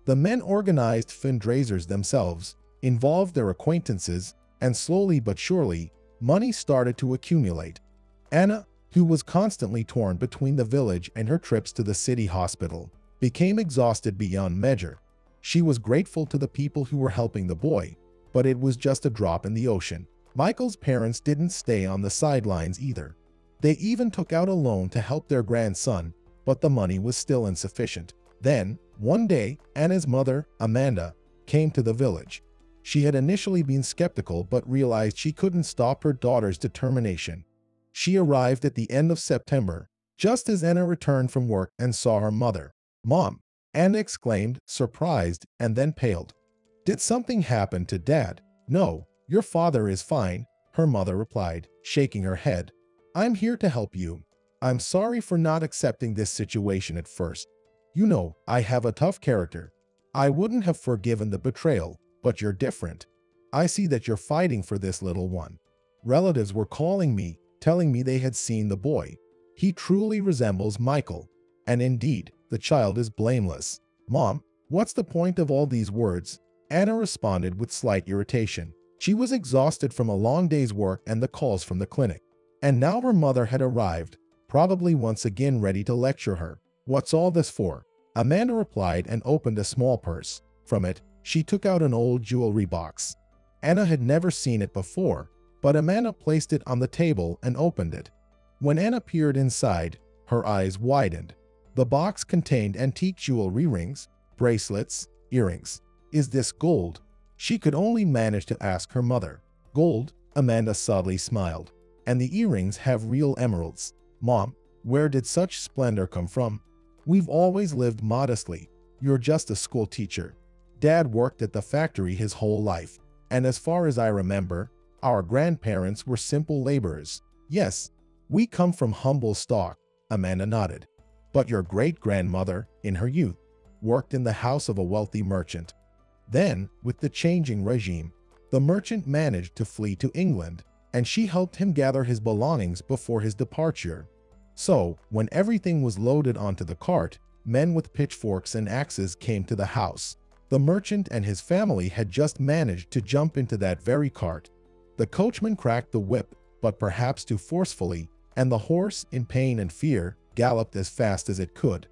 The men organized fundraisers themselves, involved their acquaintances, and slowly but surely, money started to accumulate. Anna, who was constantly torn between the village and her trips to the city hospital, became exhausted beyond measure. She was grateful to the people who were helping the boy, but it was just a drop in the ocean. Michael's parents didn't stay on the sidelines either. They even took out a loan to help their grandson, but the money was still insufficient. Then, one day, Anna's mother, Amanda, came to the village. She had initially been skeptical but realized she couldn't stop her daughter's determination. She arrived at the end of September, just as Anna returned from work and saw her mother. Mom, Anna exclaimed, surprised, and then paled. Did something happen to Dad? No, your father is fine, her mother replied, shaking her head. I'm here to help you. I'm sorry for not accepting this situation at first. You know, I have a tough character. I wouldn't have forgiven the betrayal, but you're different. I see that you're fighting for this little one. Relatives were calling me, telling me they had seen the boy. He truly resembles Michael. And indeed, the child is blameless. Mom, what's the point of all these words? Anna responded with slight irritation. She was exhausted from a long day's work and the calls from the clinic. And now her mother had arrived, probably once again ready to lecture her. What's all this for? Amanda replied and opened a small purse. From it, she took out an old jewelry box. Anna had never seen it before, but Amanda placed it on the table and opened it. When Anna peered inside, her eyes widened. The box contained antique jewelry rings, bracelets, earrings. Is this gold? She could only manage to ask her mother. Gold, Amanda sadly smiled. And the earrings have real emeralds. Mom, where did such splendor come from? We've always lived modestly. You're just a school teacher. Dad worked at the factory his whole life. And as far as I remember, our grandparents were simple laborers. Yes, we come from humble stock, Amanda nodded. But your great-grandmother, in her youth, worked in the house of a wealthy merchant. Then, with the changing regime, the merchant managed to flee to England, and she helped him gather his belongings before his departure. So, when everything was loaded onto the cart, men with pitchforks and axes came to the house. The merchant and his family had just managed to jump into that very cart. The coachman cracked the whip, but perhaps too forcefully, and the horse, in pain and fear, galloped as fast as it could.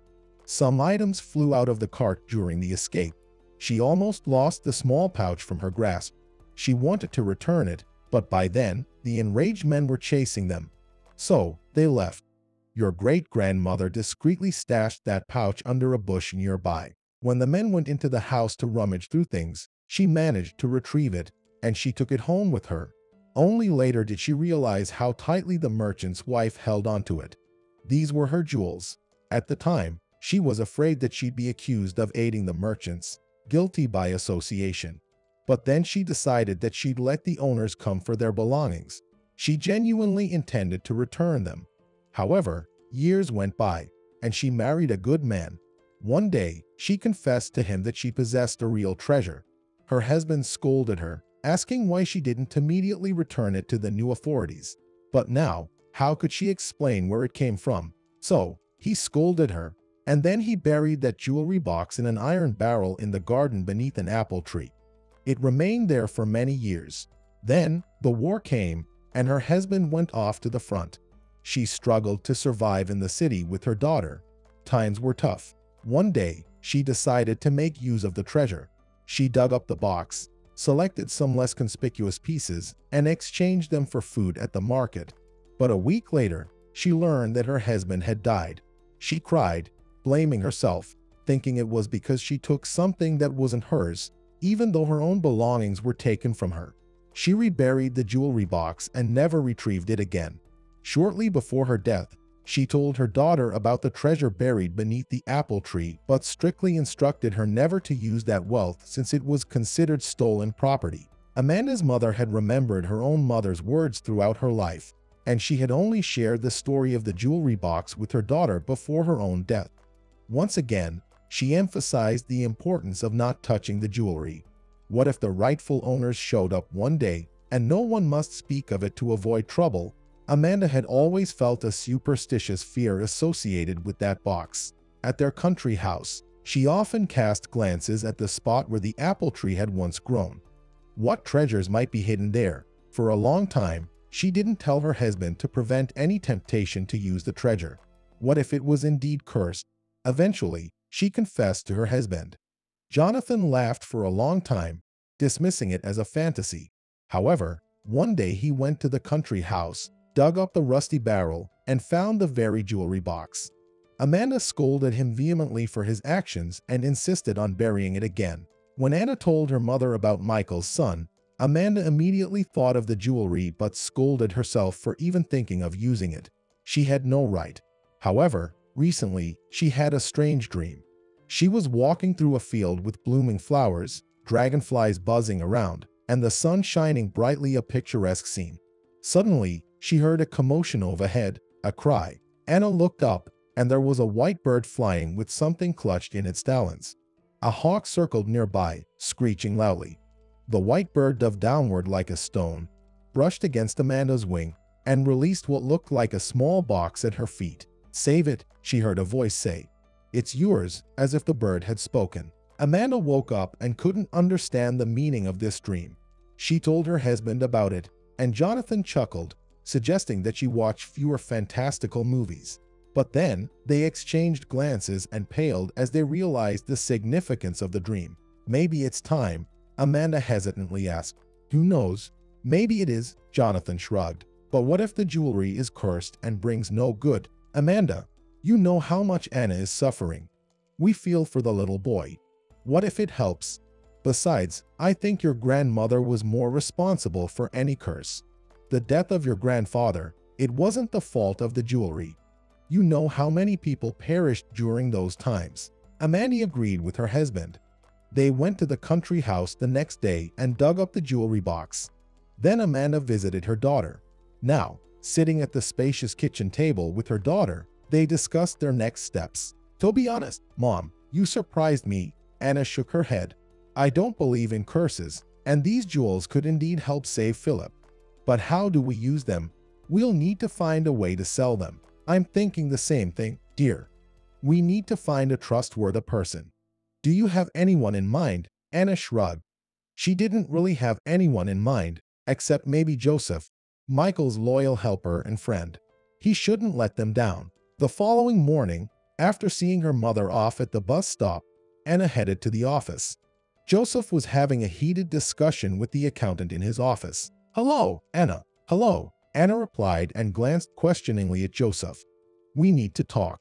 Some items flew out of the cart during the escape. She almost lost the small pouch from her grasp. She wanted to return it, but by then, the enraged men were chasing them. So, they left. Your great-grandmother discreetly stashed that pouch under a bush nearby. When the men went into the house to rummage through things, she managed to retrieve it, and she took it home with her. Only later did she realize how tightly the merchant's wife held onto it. These were her jewels. At the time, she was afraid that she'd be accused of aiding the merchants, guilty by association. But then she decided that she'd let the owners come for their belongings. She genuinely intended to return them. However, years went by, and she married a good man. One day, she confessed to him that she possessed a real treasure. Her husband scolded her, asking why she didn't immediately return it to the new authorities. But now, how could she explain where it came from? So, he scolded her, and then he buried that jewelry box in an iron barrel in the garden beneath an apple tree. It remained there for many years. Then, the war came, and her husband went off to the front. She struggled to survive in the city with her daughter. Times were tough. One day, she decided to make use of the treasure. She dug up the box, selected some less conspicuous pieces, and exchanged them for food at the market. But a week later, she learned that her husband had died. She cried, blaming herself, thinking it was because she took something that wasn't hers, even though her own belongings were taken from her. She reburied the jewelry box and never retrieved it again. Shortly before her death, she told her daughter about the treasure buried beneath the apple tree but strictly instructed her never to use that wealth since it was considered stolen property. Amanda's mother had remembered her own mother's words throughout her life, and she had only shared the story of the jewelry box with her daughter before her own death. Once again, she emphasized the importance of not touching the jewelry. What if the rightful owners showed up one day and no one must speak of it to avoid trouble? Amanda had always felt a superstitious fear associated with that box. At their country house, she often cast glances at the spot where the apple tree had once grown. What treasures might be hidden there? For a long time, she didn't tell her husband to prevent any temptation to use the treasure. What if it was indeed cursed? Eventually, she confessed to her husband. Jonathan laughed for a long time, dismissing it as a fantasy. However, one day he went to the country house, dug up the rusty barrel, and found the very jewelry box. Amanda scolded him vehemently for his actions and insisted on burying it again. When Anna told her mother about Michael's son, Amanda immediately thought of the jewelry but scolded herself for even thinking of using it. She had no right. However, recently, she had a strange dream. She was walking through a field with blooming flowers, dragonflies buzzing around, and the sun shining brightly a picturesque scene. Suddenly, she heard a commotion overhead, a cry. Anna looked up, and there was a white bird flying with something clutched in its talons. A hawk circled nearby, screeching loudly. The white bird dove downward like a stone, brushed against Amanda's wing, and released what looked like a small box at her feet. Save it, she heard a voice say. It's yours, as if the bird had spoken. Amanda woke up and couldn't understand the meaning of this dream. She told her husband about it, and Jonathan chuckled, suggesting that she watch fewer fantastical movies. But then, they exchanged glances and paled as they realized the significance of the dream. Maybe it's time, Amanda hesitantly asked. Who knows? Maybe it is, Jonathan shrugged. But what if the jewelry is cursed and brings no good? Amanda, you know how much Anna is suffering. We feel for the little boy. What if it helps? Besides, I think your grandmother was more responsible for any curse. The death of your grandfather, it wasn't the fault of the jewelry. You know how many people perished during those times. Amanda agreed with her husband. They went to the country house the next day and dug up the jewelry box. Then Amanda visited her daughter. Now, sitting at the spacious kitchen table with her daughter, they discussed their next steps. To be honest, Mom, you surprised me. Anna shook her head. I don't believe in curses, and these jewels could indeed help save Philip. But how do we use them? We'll need to find a way to sell them. I'm thinking the same thing, dear. We need to find a trustworthy person. Do you have anyone in mind? Anna shrugged. She didn't really have anyone in mind, except maybe Joseph, Michael's loyal helper and friend. He shouldn't let them down. The following morning, after seeing her mother off at the bus stop, Anna headed to the office. Joseph was having a heated discussion with the accountant in his office. Hello, Anna. Hello. Anna replied and glanced questioningly at Joseph. We need to talk.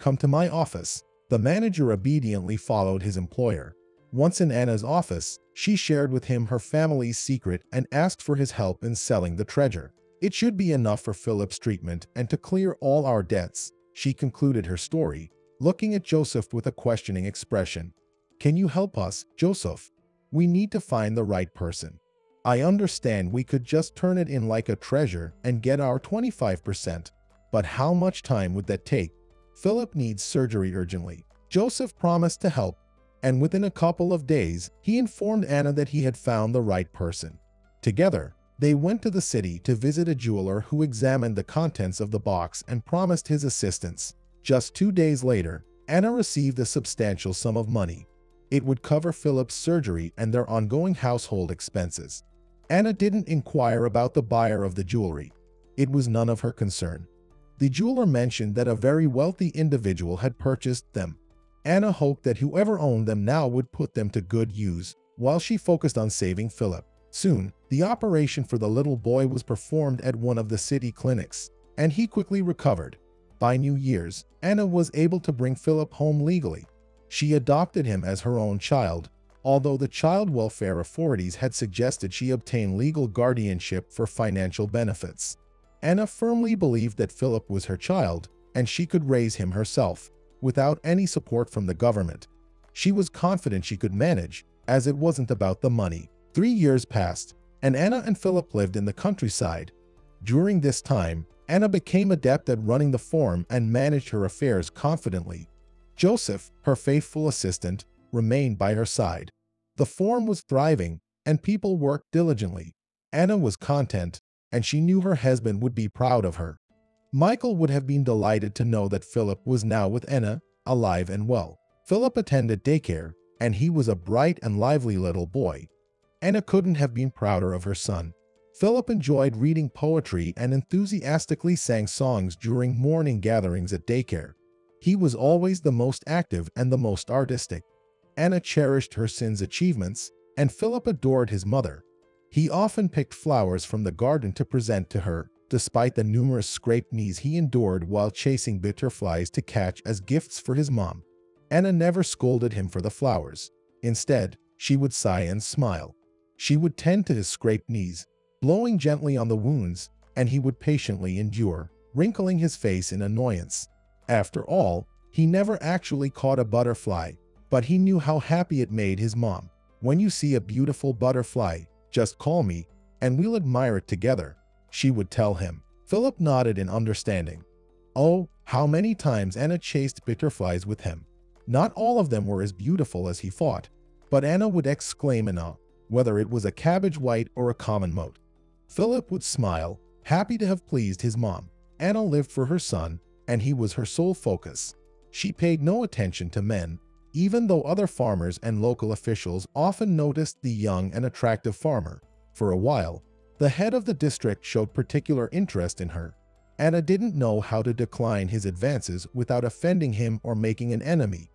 Come to my office. The manager obediently followed his employer. Once in Anna's office, she shared with him her family's secret and asked for his help in selling the treasure. It should be enough for Philip's treatment and to clear all our debts, she concluded her story, looking at Joseph with a questioning expression. Can you help us, Joseph? We need to find the right person. I understand we could just turn it in like a treasure and get our 25%, but how much time would that take? Philip needs surgery urgently. Joseph promised to help and within a couple of days, he informed Anna that he had found the right person. Together, they went to the city to visit a jeweler who examined the contents of the box and promised his assistance. Just two days later, Anna received a substantial sum of money. It would cover Philip's surgery and their ongoing household expenses. Anna didn't inquire about the buyer of the jewelry. It was none of her concern. The jeweler mentioned that a very wealthy individual had purchased them Anna hoped that whoever owned them now would put them to good use, while she focused on saving Philip. Soon, the operation for the little boy was performed at one of the city clinics, and he quickly recovered. By New Year's, Anna was able to bring Philip home legally. She adopted him as her own child, although the child welfare authorities had suggested she obtain legal guardianship for financial benefits. Anna firmly believed that Philip was her child, and she could raise him herself without any support from the government. She was confident she could manage, as it wasn't about the money. Three years passed, and Anna and Philip lived in the countryside. During this time, Anna became adept at running the farm and managed her affairs confidently. Joseph, her faithful assistant, remained by her side. The farm was thriving, and people worked diligently. Anna was content, and she knew her husband would be proud of her. Michael would have been delighted to know that Philip was now with Anna, alive and well. Philip attended daycare, and he was a bright and lively little boy. Anna couldn't have been prouder of her son. Philip enjoyed reading poetry and enthusiastically sang songs during morning gatherings at daycare. He was always the most active and the most artistic. Anna cherished her son's achievements, and Philip adored his mother. He often picked flowers from the garden to present to her, despite the numerous scraped knees he endured while chasing butterflies to catch as gifts for his mom. Anna never scolded him for the flowers. Instead, she would sigh and smile. She would tend to his scraped knees, blowing gently on the wounds, and he would patiently endure, wrinkling his face in annoyance. After all, he never actually caught a butterfly, but he knew how happy it made his mom. When you see a beautiful butterfly, just call me, and we'll admire it together she would tell him. Philip nodded in understanding. Oh, how many times Anna chased butterflies with him. Not all of them were as beautiful as he thought, but Anna would exclaim in awe, whether it was a cabbage white or a common mote. Philip would smile, happy to have pleased his mom. Anna lived for her son, and he was her sole focus. She paid no attention to men, even though other farmers and local officials often noticed the young and attractive farmer. For a while, the head of the district showed particular interest in her. Anna didn't know how to decline his advances without offending him or making an enemy.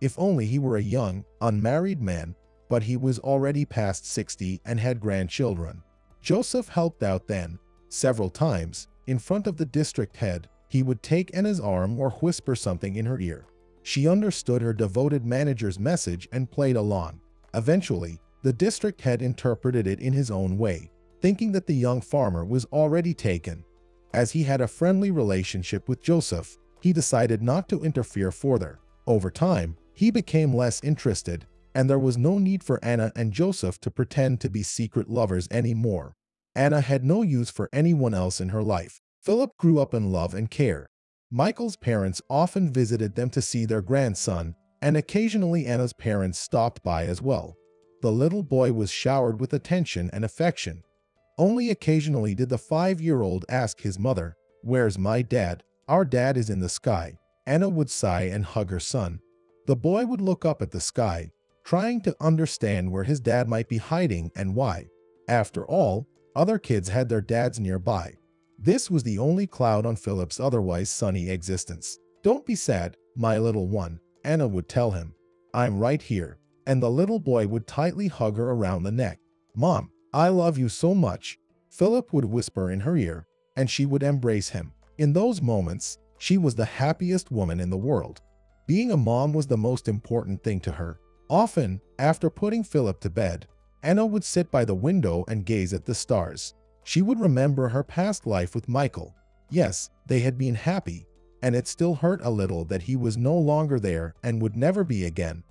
If only he were a young, unmarried man, but he was already past 60 and had grandchildren. Joseph helped out then, several times, in front of the district head, he would take Anna's arm or whisper something in her ear. She understood her devoted manager's message and played along. Eventually, the district head interpreted it in his own way thinking that the young farmer was already taken. As he had a friendly relationship with Joseph, he decided not to interfere further. Over time, he became less interested, and there was no need for Anna and Joseph to pretend to be secret lovers anymore. Anna had no use for anyone else in her life. Philip grew up in love and care. Michael's parents often visited them to see their grandson, and occasionally Anna's parents stopped by as well. The little boy was showered with attention and affection, only occasionally did the five-year-old ask his mother, Where's my dad? Our dad is in the sky. Anna would sigh and hug her son. The boy would look up at the sky, trying to understand where his dad might be hiding and why. After all, other kids had their dads nearby. This was the only cloud on Philip's otherwise sunny existence. Don't be sad, my little one, Anna would tell him. I'm right here. And the little boy would tightly hug her around the neck. Mom, I love you so much. Philip would whisper in her ear, and she would embrace him. In those moments, she was the happiest woman in the world. Being a mom was the most important thing to her. Often, after putting Philip to bed, Anna would sit by the window and gaze at the stars. She would remember her past life with Michael. Yes, they had been happy, and it still hurt a little that he was no longer there and would never be again.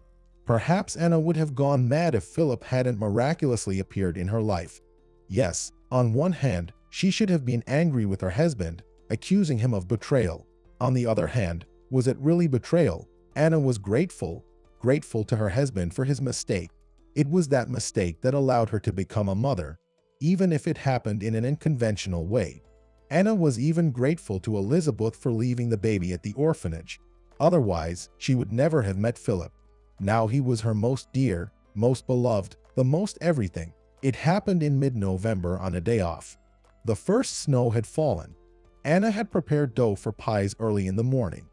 Perhaps Anna would have gone mad if Philip hadn't miraculously appeared in her life. Yes, on one hand, she should have been angry with her husband, accusing him of betrayal. On the other hand, was it really betrayal? Anna was grateful, grateful to her husband for his mistake. It was that mistake that allowed her to become a mother, even if it happened in an unconventional way. Anna was even grateful to Elizabeth for leaving the baby at the orphanage. Otherwise, she would never have met Philip. Now he was her most dear, most beloved, the most everything. It happened in mid-November on a day off. The first snow had fallen. Anna had prepared dough for pies early in the morning.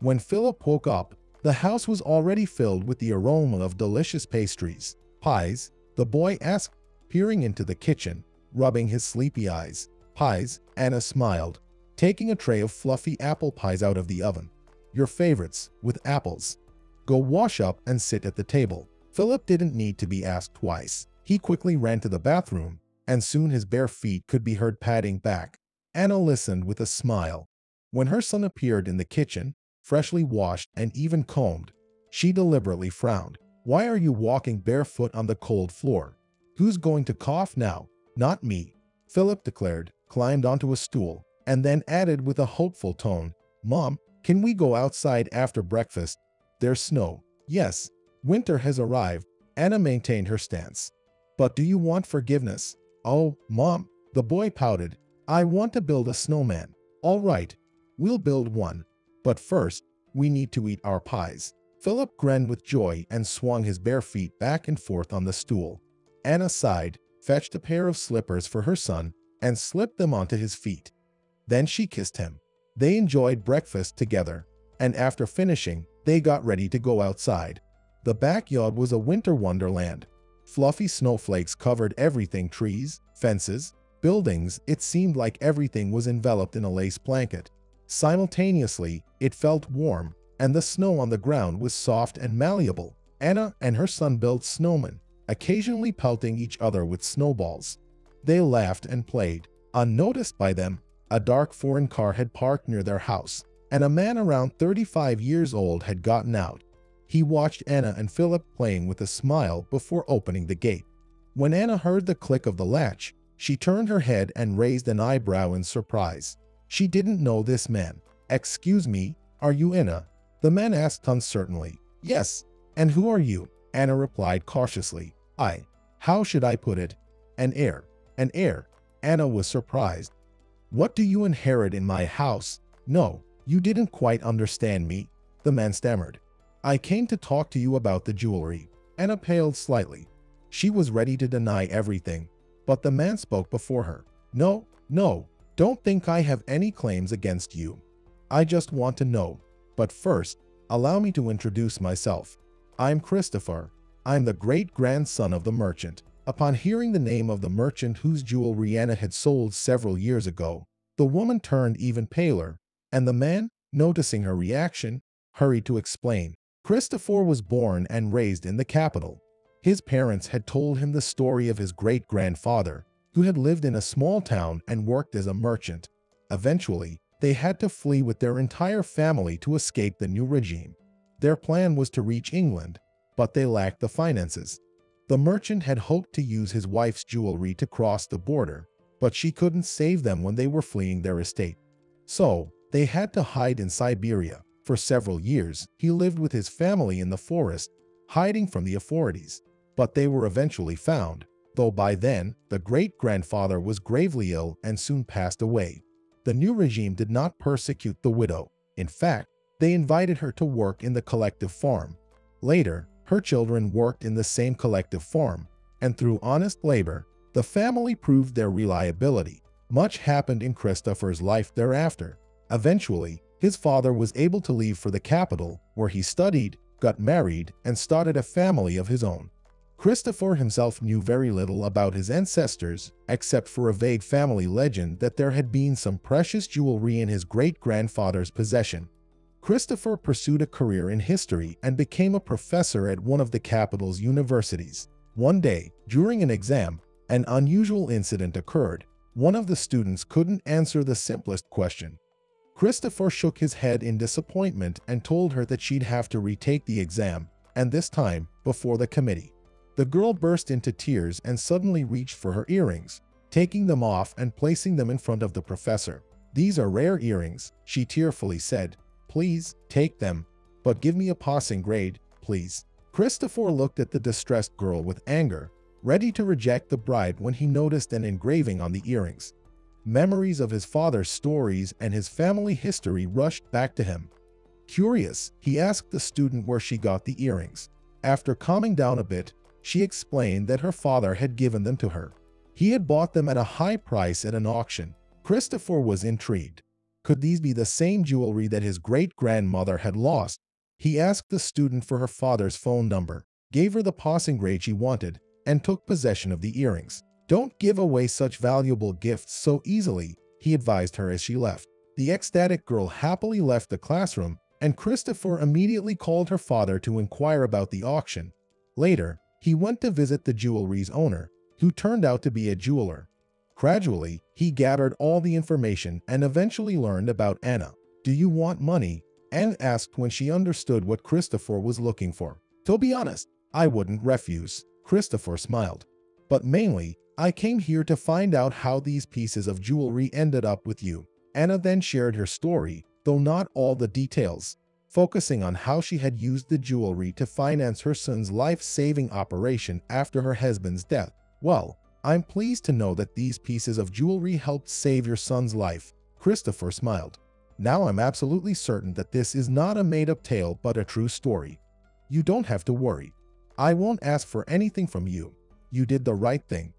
When Philip woke up, the house was already filled with the aroma of delicious pastries. Pies? The boy asked, peering into the kitchen, rubbing his sleepy eyes. Pies? Anna smiled, taking a tray of fluffy apple pies out of the oven. Your favorites, with apples. Go wash up and sit at the table. Philip didn't need to be asked twice. He quickly ran to the bathroom, and soon his bare feet could be heard padding back. Anna listened with a smile. When her son appeared in the kitchen, freshly washed and even combed, she deliberately frowned. Why are you walking barefoot on the cold floor? Who's going to cough now? Not me. Philip declared, climbed onto a stool, and then added with a hopeful tone, Mom, can we go outside after breakfast? There's snow. Yes, winter has arrived. Anna maintained her stance. But do you want forgiveness? Oh, Mom, the boy pouted. I want to build a snowman. All right, we'll build one. But first, we need to eat our pies. Philip grinned with joy and swung his bare feet back and forth on the stool. Anna sighed, fetched a pair of slippers for her son, and slipped them onto his feet. Then she kissed him. They enjoyed breakfast together, and after finishing, they got ready to go outside. The backyard was a winter wonderland. Fluffy snowflakes covered everything trees, fences, buildings. It seemed like everything was enveloped in a lace blanket. Simultaneously, it felt warm, and the snow on the ground was soft and malleable. Anna and her son built snowmen, occasionally pelting each other with snowballs. They laughed and played. Unnoticed by them, a dark foreign car had parked near their house, and a man around 35 years old had gotten out. He watched Anna and Philip playing with a smile before opening the gate. When Anna heard the click of the latch, she turned her head and raised an eyebrow in surprise. She didn't know this man. Excuse me, are you Anna? The man asked uncertainly. Yes, and who are you? Anna replied cautiously. I. How should I put it? An heir. An heir. Anna was surprised. What do you inherit in my house? No, you didn't quite understand me, the man stammered. I came to talk to you about the jewelry. Anna paled slightly. She was ready to deny everything, but the man spoke before her. No, no, don't think I have any claims against you. I just want to know. But first, allow me to introduce myself. I'm Christopher. I'm the great-grandson of the merchant. Upon hearing the name of the merchant whose jewelry Anna had sold several years ago, the woman turned even paler, and the man, noticing her reaction, hurried to explain. Christopher was born and raised in the capital. His parents had told him the story of his great-grandfather, who had lived in a small town and worked as a merchant. Eventually, they had to flee with their entire family to escape the new regime. Their plan was to reach England, but they lacked the finances. The merchant had hoped to use his wife's jewelry to cross the border, but she couldn't save them when they were fleeing their estate. So, they had to hide in Siberia. For several years, he lived with his family in the forest, hiding from the authorities. But they were eventually found, though by then, the great-grandfather was gravely ill and soon passed away. The new regime did not persecute the widow. In fact, they invited her to work in the collective farm. Later, her children worked in the same collective farm, and through honest labor, the family proved their reliability. Much happened in Christopher's life thereafter. Eventually, his father was able to leave for the capital, where he studied, got married, and started a family of his own. Christopher himself knew very little about his ancestors, except for a vague family legend that there had been some precious jewelry in his great-grandfather's possession. Christopher pursued a career in history and became a professor at one of the capital's universities. One day, during an exam, an unusual incident occurred. One of the students couldn't answer the simplest question. Christopher shook his head in disappointment and told her that she'd have to retake the exam, and this time, before the committee. The girl burst into tears and suddenly reached for her earrings, taking them off and placing them in front of the professor. These are rare earrings, she tearfully said, Please, take them, but give me a passing grade, please. Christopher looked at the distressed girl with anger, ready to reject the bribe when he noticed an engraving on the earrings. Memories of his father's stories and his family history rushed back to him. Curious, he asked the student where she got the earrings. After calming down a bit, she explained that her father had given them to her. He had bought them at a high price at an auction. Christopher was intrigued. Could these be the same jewelry that his great-grandmother had lost? He asked the student for her father's phone number, gave her the passing grade she wanted, and took possession of the earrings. Don't give away such valuable gifts so easily, he advised her as she left. The ecstatic girl happily left the classroom, and Christopher immediately called her father to inquire about the auction. Later, he went to visit the jewelry's owner, who turned out to be a jeweler. Gradually, he gathered all the information and eventually learned about Anna. Do you want money? Anna asked when she understood what Christopher was looking for. To be honest, I wouldn't refuse. Christopher smiled. But mainly, I came here to find out how these pieces of jewelry ended up with you. Anna then shared her story, though not all the details, focusing on how she had used the jewelry to finance her son's life-saving operation after her husband's death. Well, I'm pleased to know that these pieces of jewelry helped save your son's life. Christopher smiled. Now I'm absolutely certain that this is not a made-up tale but a true story. You don't have to worry. I won't ask for anything from you. You did the right thing.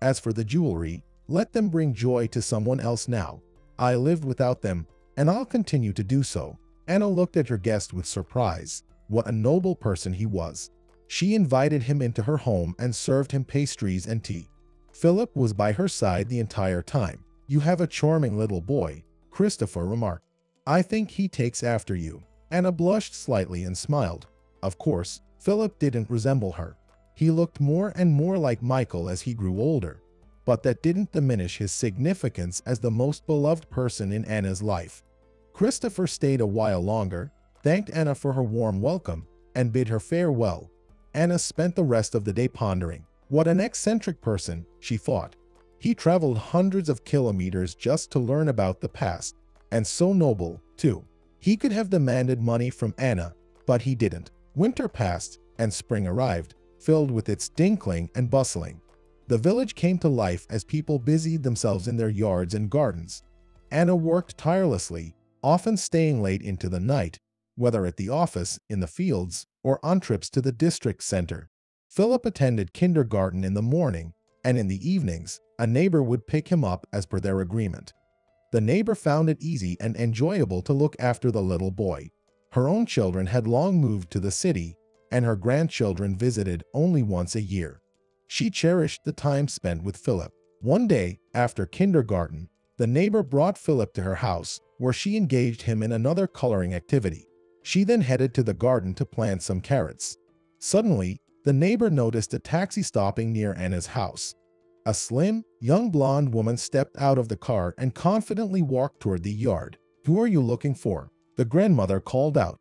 As for the jewelry, let them bring joy to someone else now. I lived without them, and I'll continue to do so. Anna looked at her guest with surprise. What a noble person he was. She invited him into her home and served him pastries and tea. Philip was by her side the entire time. You have a charming little boy, Christopher remarked. I think he takes after you. Anna blushed slightly and smiled. Of course, Philip didn't resemble her. He looked more and more like Michael as he grew older. But that didn't diminish his significance as the most beloved person in Anna's life. Christopher stayed a while longer, thanked Anna for her warm welcome, and bid her farewell. Anna spent the rest of the day pondering. What an eccentric person, she thought. He traveled hundreds of kilometers just to learn about the past, and so noble, too. He could have demanded money from Anna, but he didn't. Winter passed, and spring arrived, filled with its dinkling and bustling. The village came to life as people busied themselves in their yards and gardens. Anna worked tirelessly, often staying late into the night, whether at the office, in the fields, or on trips to the district center. Philip attended kindergarten in the morning, and in the evenings, a neighbor would pick him up as per their agreement. The neighbor found it easy and enjoyable to look after the little boy. Her own children had long moved to the city, and her grandchildren visited only once a year. She cherished the time spent with Philip. One day, after kindergarten, the neighbor brought Philip to her house, where she engaged him in another coloring activity. She then headed to the garden to plant some carrots. Suddenly, the neighbor noticed a taxi stopping near Anna's house. A slim, young blonde woman stepped out of the car and confidently walked toward the yard. Who are you looking for? The grandmother called out.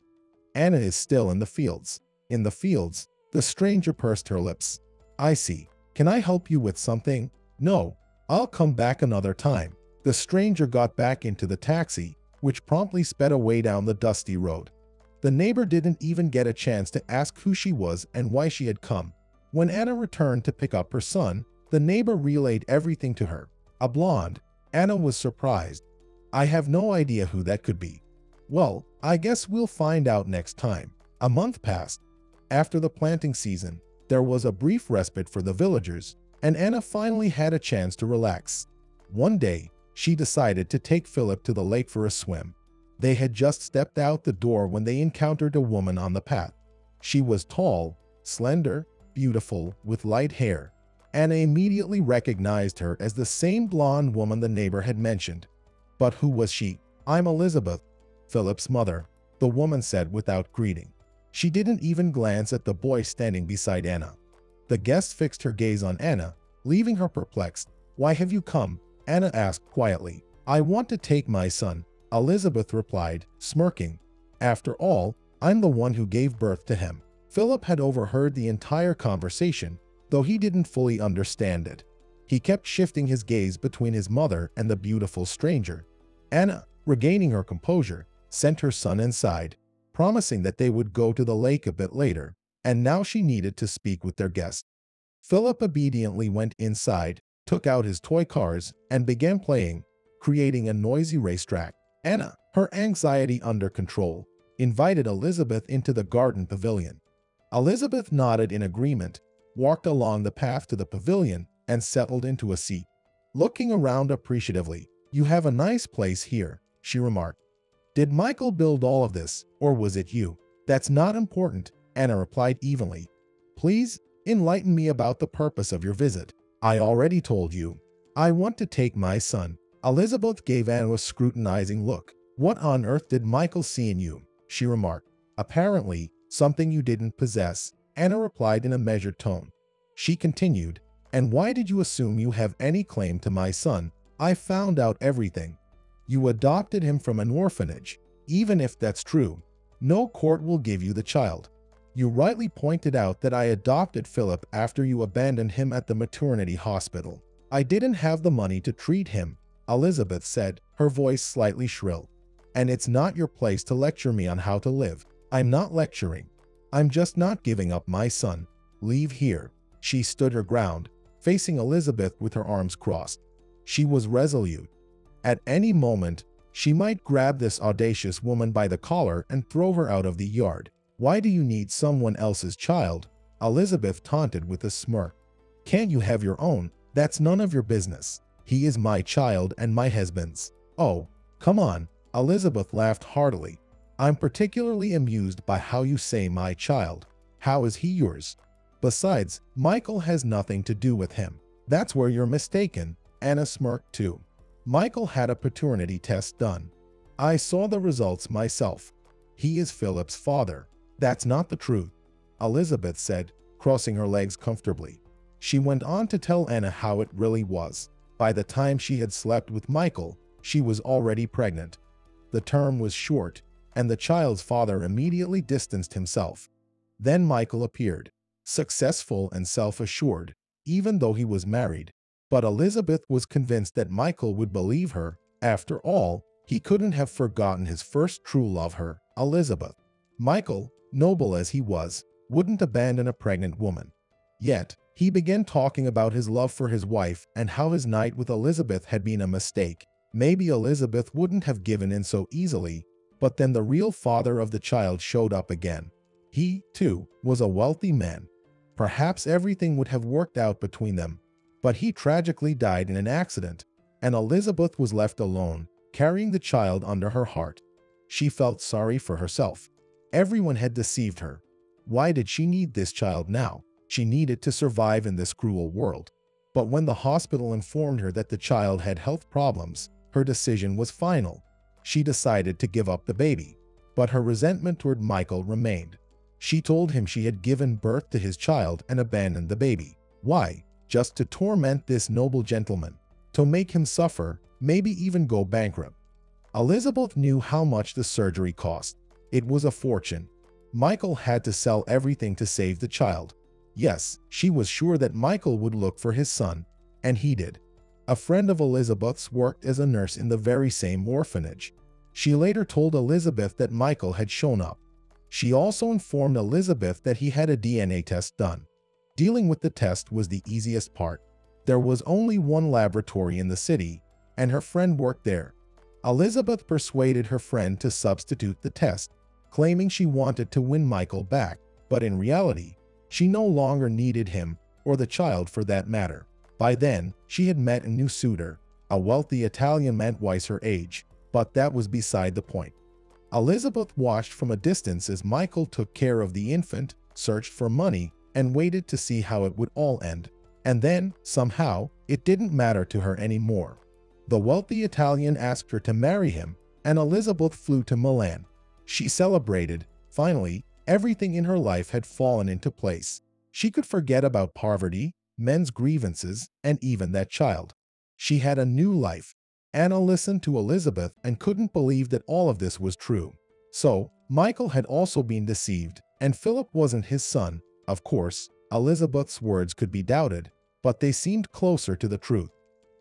Anna is still in the fields. In the fields, the stranger pursed her lips. I see. Can I help you with something? No. I'll come back another time. The stranger got back into the taxi, which promptly sped away down the dusty road. The neighbor didn't even get a chance to ask who she was and why she had come. When Anna returned to pick up her son, the neighbor relayed everything to her. A blonde, Anna was surprised. I have no idea who that could be. Well, I guess we'll find out next time. A month passed. After the planting season, there was a brief respite for the villagers, and Anna finally had a chance to relax. One day, she decided to take Philip to the lake for a swim. They had just stepped out the door when they encountered a woman on the path. She was tall, slender, beautiful, with light hair. Anna immediately recognized her as the same blonde woman the neighbor had mentioned. But who was she? I'm Elizabeth, Philip's mother, the woman said without greeting. She didn't even glance at the boy standing beside Anna. The guest fixed her gaze on Anna, leaving her perplexed. Why have you come? Anna asked quietly. I want to take my son, Elizabeth replied, smirking. After all, I'm the one who gave birth to him. Philip had overheard the entire conversation, though he didn't fully understand it. He kept shifting his gaze between his mother and the beautiful stranger. Anna, regaining her composure, sent her son inside, promising that they would go to the lake a bit later, and now she needed to speak with their guest. Philip obediently went inside, took out his toy cars, and began playing, creating a noisy racetrack. Anna, her anxiety under control, invited Elizabeth into the garden pavilion. Elizabeth nodded in agreement, walked along the path to the pavilion, and settled into a seat. Looking around appreciatively, you have a nice place here, she remarked. Did Michael build all of this, or was it you? That's not important, Anna replied evenly. Please, enlighten me about the purpose of your visit. I already told you. I want to take my son. Elizabeth gave Anna a scrutinizing look. What on earth did Michael see in you? She remarked. Apparently, something you didn't possess, Anna replied in a measured tone. She continued, And why did you assume you have any claim to my son? I found out everything. You adopted him from an orphanage. Even if that's true, no court will give you the child. You rightly pointed out that I adopted Philip after you abandoned him at the maternity hospital. I didn't have the money to treat him, Elizabeth said, her voice slightly shrill. And it's not your place to lecture me on how to live. I'm not lecturing. I'm just not giving up my son. Leave here. She stood her ground, facing Elizabeth with her arms crossed. She was resolute, at any moment, she might grab this audacious woman by the collar and throw her out of the yard. Why do you need someone else's child? Elizabeth taunted with a smirk. Can't you have your own? That's none of your business. He is my child and my husband's. Oh, come on. Elizabeth laughed heartily. I'm particularly amused by how you say my child. How is he yours? Besides, Michael has nothing to do with him. That's where you're mistaken. Anna smirked too. Michael had a paternity test done. I saw the results myself. He is Philip's father. That's not the truth, Elizabeth said, crossing her legs comfortably. She went on to tell Anna how it really was. By the time she had slept with Michael, she was already pregnant. The term was short, and the child's father immediately distanced himself. Then Michael appeared, successful and self-assured, even though he was married. But Elizabeth was convinced that Michael would believe her. After all, he couldn't have forgotten his first true love her, Elizabeth. Michael, noble as he was, wouldn't abandon a pregnant woman. Yet, he began talking about his love for his wife and how his night with Elizabeth had been a mistake. Maybe Elizabeth wouldn't have given in so easily, but then the real father of the child showed up again. He, too, was a wealthy man. Perhaps everything would have worked out between them but he tragically died in an accident, and Elizabeth was left alone, carrying the child under her heart. She felt sorry for herself. Everyone had deceived her. Why did she need this child now? She needed to survive in this cruel world. But when the hospital informed her that the child had health problems, her decision was final. She decided to give up the baby. But her resentment toward Michael remained. She told him she had given birth to his child and abandoned the baby. Why? Just to torment this noble gentleman, to make him suffer, maybe even go bankrupt. Elizabeth knew how much the surgery cost. It was a fortune. Michael had to sell everything to save the child. Yes, she was sure that Michael would look for his son, and he did. A friend of Elizabeth's worked as a nurse in the very same orphanage. She later told Elizabeth that Michael had shown up. She also informed Elizabeth that he had a DNA test done. Dealing with the test was the easiest part. There was only one laboratory in the city, and her friend worked there. Elizabeth persuaded her friend to substitute the test, claiming she wanted to win Michael back, but in reality, she no longer needed him, or the child for that matter. By then, she had met a new suitor, a wealthy Italian man twice her age, but that was beside the point. Elizabeth watched from a distance as Michael took care of the infant, searched for money, and waited to see how it would all end. And then, somehow, it didn't matter to her anymore. The wealthy Italian asked her to marry him, and Elizabeth flew to Milan. She celebrated. Finally, everything in her life had fallen into place. She could forget about poverty, men's grievances, and even that child. She had a new life. Anna listened to Elizabeth and couldn't believe that all of this was true. So, Michael had also been deceived, and Philip wasn't his son. Of course, Elizabeth's words could be doubted, but they seemed closer to the truth.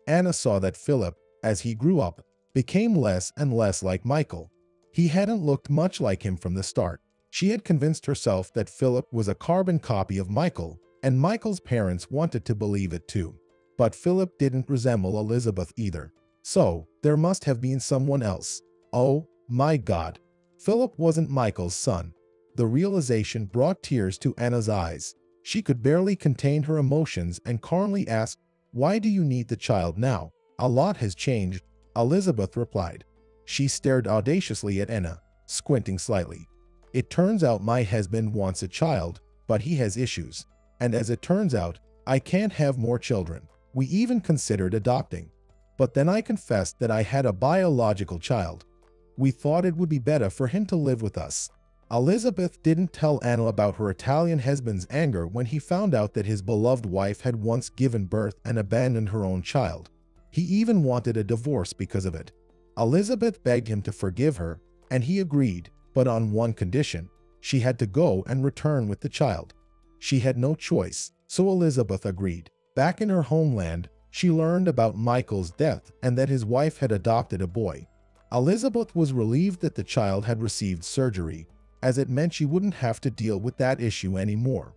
Anna saw that Philip, as he grew up, became less and less like Michael. He hadn't looked much like him from the start. She had convinced herself that Philip was a carbon copy of Michael, and Michael's parents wanted to believe it too. But Philip didn't resemble Elizabeth either. So, there must have been someone else. Oh, my God. Philip wasn't Michael's son. The realization brought tears to Anna's eyes. She could barely contain her emotions and calmly asked, Why do you need the child now? A lot has changed, Elizabeth replied. She stared audaciously at Anna, squinting slightly. It turns out my husband wants a child, but he has issues. And as it turns out, I can't have more children. We even considered adopting. But then I confessed that I had a biological child. We thought it would be better for him to live with us. Elizabeth didn't tell Anna about her Italian husband's anger when he found out that his beloved wife had once given birth and abandoned her own child. He even wanted a divorce because of it. Elizabeth begged him to forgive her, and he agreed, but on one condition. She had to go and return with the child. She had no choice, so Elizabeth agreed. Back in her homeland, she learned about Michael's death and that his wife had adopted a boy. Elizabeth was relieved that the child had received surgery, as it meant she wouldn't have to deal with that issue anymore.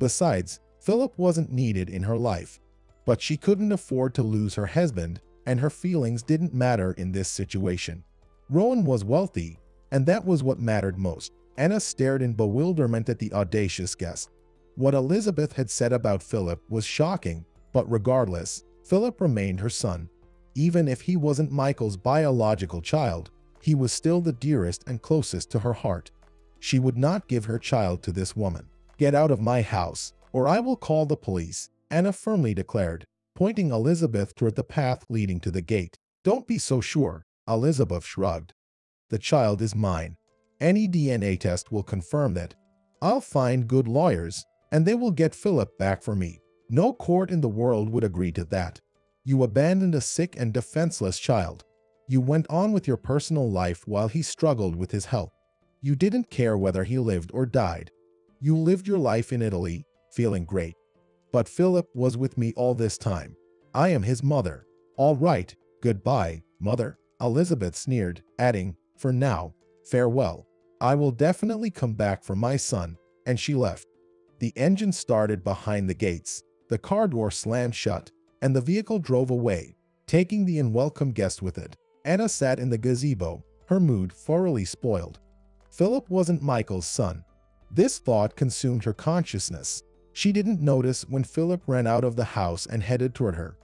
Besides, Philip wasn't needed in her life, but she couldn't afford to lose her husband, and her feelings didn't matter in this situation. Rowan was wealthy, and that was what mattered most. Anna stared in bewilderment at the audacious guest. What Elizabeth had said about Philip was shocking, but regardless, Philip remained her son. Even if he wasn't Michael's biological child, he was still the dearest and closest to her heart. She would not give her child to this woman. Get out of my house, or I will call the police, Anna firmly declared, pointing Elizabeth toward the path leading to the gate. Don't be so sure, Elizabeth shrugged. The child is mine. Any DNA test will confirm that. I'll find good lawyers, and they will get Philip back for me. No court in the world would agree to that. You abandoned a sick and defenseless child. You went on with your personal life while he struggled with his health. You didn't care whether he lived or died. You lived your life in Italy, feeling great. But Philip was with me all this time. I am his mother. All right, goodbye, mother, Elizabeth sneered, adding, for now, farewell. I will definitely come back for my son, and she left. The engine started behind the gates, the car door slammed shut, and the vehicle drove away, taking the unwelcome guest with it. Anna sat in the gazebo, her mood thoroughly spoiled. Philip wasn't Michael's son. This thought consumed her consciousness. She didn't notice when Philip ran out of the house and headed toward her.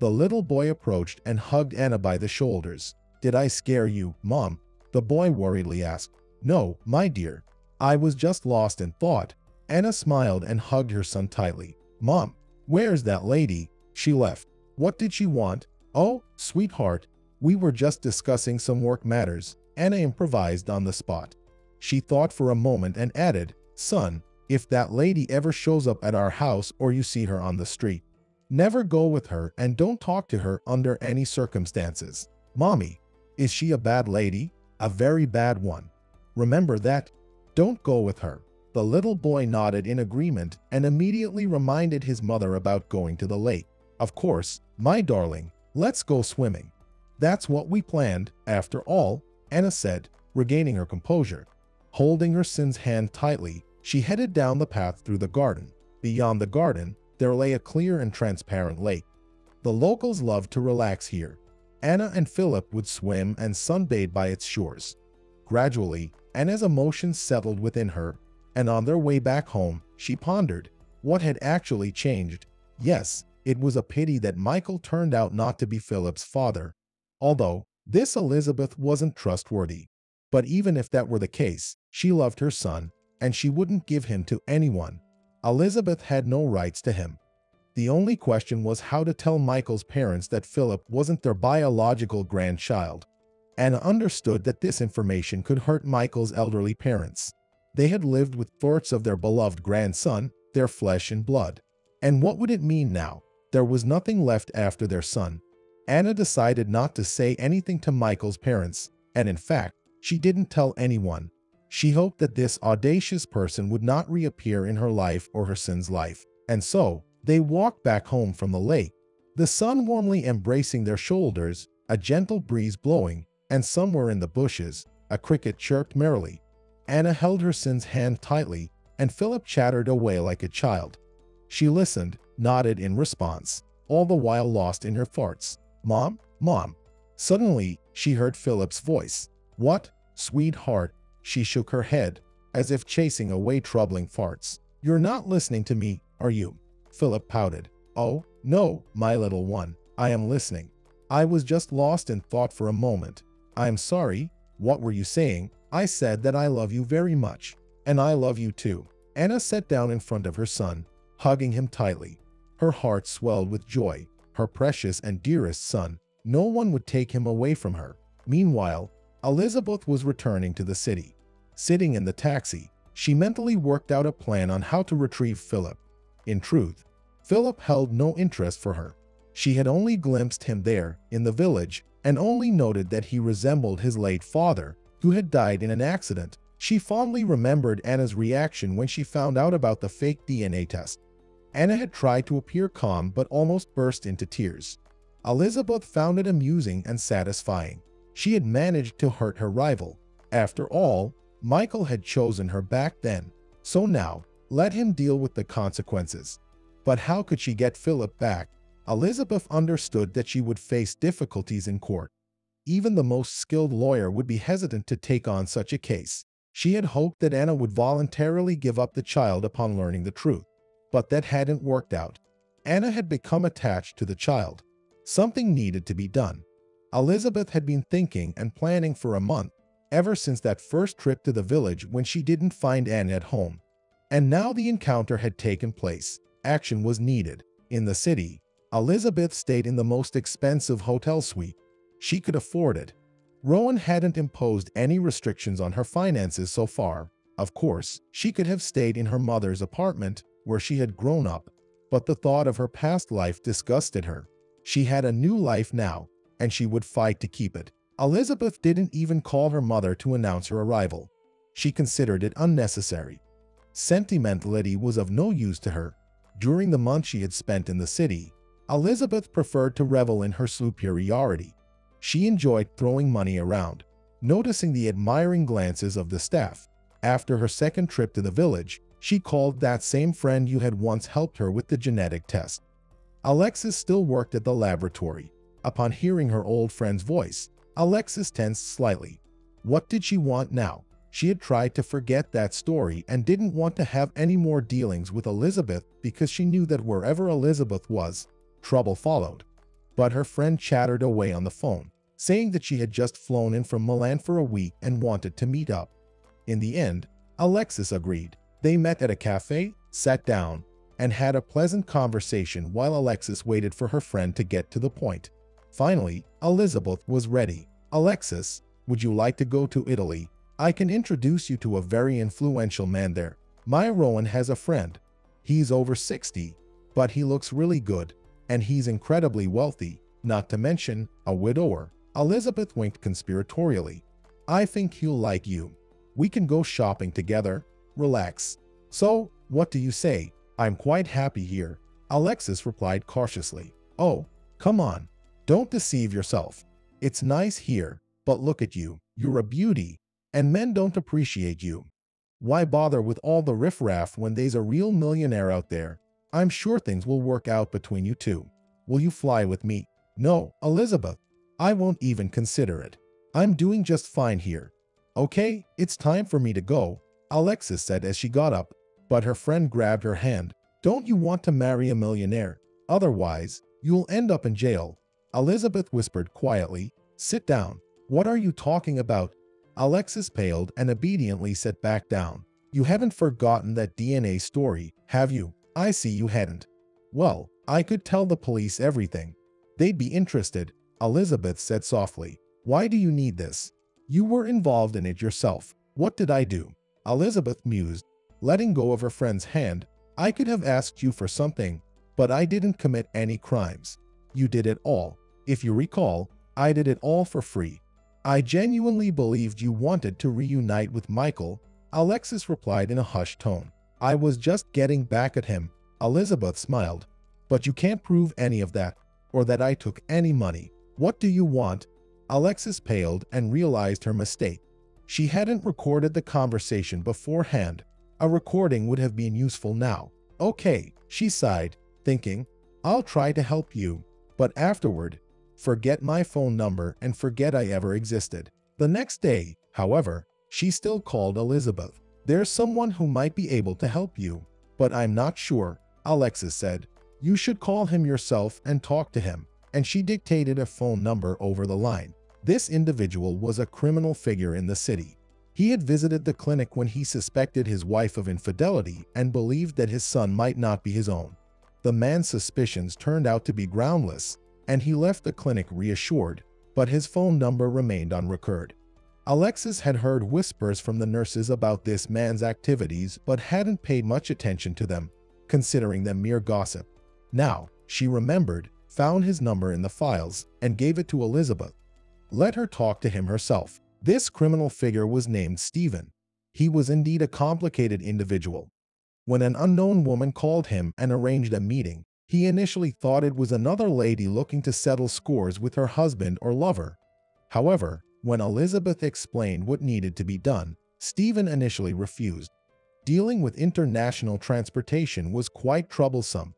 The little boy approached and hugged Anna by the shoulders. Did I scare you, Mom? The boy worriedly asked. No, my dear. I was just lost in thought. Anna smiled and hugged her son tightly. Mom, where's that lady? She left. What did she want? Oh, sweetheart, we were just discussing some work matters. Anna improvised on the spot. She thought for a moment and added, Son, if that lady ever shows up at our house or you see her on the street, never go with her and don't talk to her under any circumstances. Mommy, is she a bad lady? a very bad one. Remember that. Don't go with her. The little boy nodded in agreement and immediately reminded his mother about going to the lake. Of course, my darling, let's go swimming. That's what we planned, after all, Anna said, regaining her composure. Holding her son's hand tightly, she headed down the path through the garden. Beyond the garden, there lay a clear and transparent lake. The locals loved to relax here, Anna and Philip would swim and sunbathe by its shores. Gradually, Anna's emotions settled within her, and on their way back home, she pondered what had actually changed. Yes, It was a pity that Michael turned out not to be Philip's father, although this Elizabeth wasn't trustworthy. But even if that were the case, she loved her son, and she wouldn't give him to anyone. Elizabeth had no rights to him. The only question was how to tell Michael's parents that Philip wasn't their biological grandchild. Anna understood that this information could hurt Michael's elderly parents. They had lived with thoughts of their beloved grandson, their flesh and blood. And what would it mean now? There was nothing left after their son. Anna decided not to say anything to Michael's parents, and in fact, she didn't tell anyone. She hoped that this audacious person would not reappear in her life or her son's life. And so, they walked back home from the lake, the sun warmly embracing their shoulders, a gentle breeze blowing, and somewhere in the bushes, a cricket chirped merrily. Anna held her son's hand tightly, and Philip chattered away like a child. She listened, nodded in response, all the while lost in her thoughts. Mom? Mom? Suddenly, she heard Philip's voice. What? Sweetheart? She shook her head, as if chasing away troubling farts. You're not listening to me, are you? Philip pouted. Oh, no, my little one. I am listening. I was just lost in thought for a moment. I am sorry. What were you saying? I said that I love you very much. And I love you too. Anna sat down in front of her son, hugging him tightly. Her heart swelled with joy. Her precious and dearest son. No one would take him away from her. Meanwhile, Elizabeth was returning to the city. Sitting in the taxi, she mentally worked out a plan on how to retrieve Philip. In truth, Philip held no interest for her. She had only glimpsed him there, in the village, and only noted that he resembled his late father, who had died in an accident. She fondly remembered Anna's reaction when she found out about the fake DNA test. Anna had tried to appear calm but almost burst into tears. Elizabeth found it amusing and satisfying. She had managed to hurt her rival. After all, Michael had chosen her back then, so now, let him deal with the consequences. But how could she get Philip back? Elizabeth understood that she would face difficulties in court. Even the most skilled lawyer would be hesitant to take on such a case. She had hoped that Anna would voluntarily give up the child upon learning the truth, but that hadn't worked out. Anna had become attached to the child. Something needed to be done. Elizabeth had been thinking and planning for a month, ever since that first trip to the village when she didn't find Anna at home. And now the encounter had taken place. Action was needed. In the city, Elizabeth stayed in the most expensive hotel suite. She could afford it. Rowan hadn't imposed any restrictions on her finances so far. Of course, she could have stayed in her mother's apartment, where she had grown up, but the thought of her past life disgusted her. She had a new life now, and she would fight to keep it. Elizabeth didn't even call her mother to announce her arrival. She considered it unnecessary. Sentimentality was of no use to her. During the month she had spent in the city, Elizabeth preferred to revel in her superiority. She enjoyed throwing money around, noticing the admiring glances of the staff. After her second trip to the village, she called that same friend you had once helped her with the genetic test. Alexis still worked at the laboratory. Upon hearing her old friend's voice, Alexis tensed slightly. What did she want now? She had tried to forget that story and didn't want to have any more dealings with Elizabeth because she knew that wherever Elizabeth was, Trouble followed. But her friend chattered away on the phone, saying that she had just flown in from Milan for a week and wanted to meet up. In the end, Alexis agreed. They met at a cafe, sat down, and had a pleasant conversation while Alexis waited for her friend to get to the point. Finally, Elizabeth was ready. Alexis, would you like to go to Italy? I can introduce you to a very influential man there. My Rowan has a friend. He's over 60, but he looks really good and he's incredibly wealthy, not to mention a widower. Elizabeth winked conspiratorially. I think he'll like you. We can go shopping together. Relax. So, what do you say? I'm quite happy here. Alexis replied cautiously. Oh, come on. Don't deceive yourself. It's nice here, but look at you. You're a beauty, and men don't appreciate you. Why bother with all the riffraff when there's a real millionaire out there I'm sure things will work out between you two. Will you fly with me? No, Elizabeth. I won't even consider it. I'm doing just fine here. Okay, it's time for me to go, Alexis said as she got up, but her friend grabbed her hand. Don't you want to marry a millionaire? Otherwise, you'll end up in jail. Elizabeth whispered quietly, Sit down. What are you talking about? Alexis paled and obediently sat back down. You haven't forgotten that DNA story, have you? I see you hadn't. Well, I could tell the police everything. They'd be interested, Elizabeth said softly. Why do you need this? You were involved in it yourself. What did I do? Elizabeth mused, letting go of her friend's hand. I could have asked you for something, but I didn't commit any crimes. You did it all. If you recall, I did it all for free. I genuinely believed you wanted to reunite with Michael, Alexis replied in a hushed tone. I was just getting back at him. Elizabeth smiled. But you can't prove any of that, or that I took any money. What do you want? Alexis paled and realized her mistake. She hadn't recorded the conversation beforehand. A recording would have been useful now. Okay, she sighed, thinking, I'll try to help you, but afterward, forget my phone number and forget I ever existed. The next day, however, she still called Elizabeth. There's someone who might be able to help you, but I'm not sure, Alexis said. You should call him yourself and talk to him. And she dictated a phone number over the line. This individual was a criminal figure in the city. He had visited the clinic when he suspected his wife of infidelity and believed that his son might not be his own. The man's suspicions turned out to be groundless, and he left the clinic reassured, but his phone number remained unrecorded. Alexis had heard whispers from the nurses about this man's activities but hadn't paid much attention to them, considering them mere gossip. Now, she remembered, found his number in the files, and gave it to Elizabeth. Let her talk to him herself. This criminal figure was named Stephen. He was indeed a complicated individual. When an unknown woman called him and arranged a meeting, he initially thought it was another lady looking to settle scores with her husband or lover. However, when Elizabeth explained what needed to be done, Stephen initially refused. Dealing with international transportation was quite troublesome,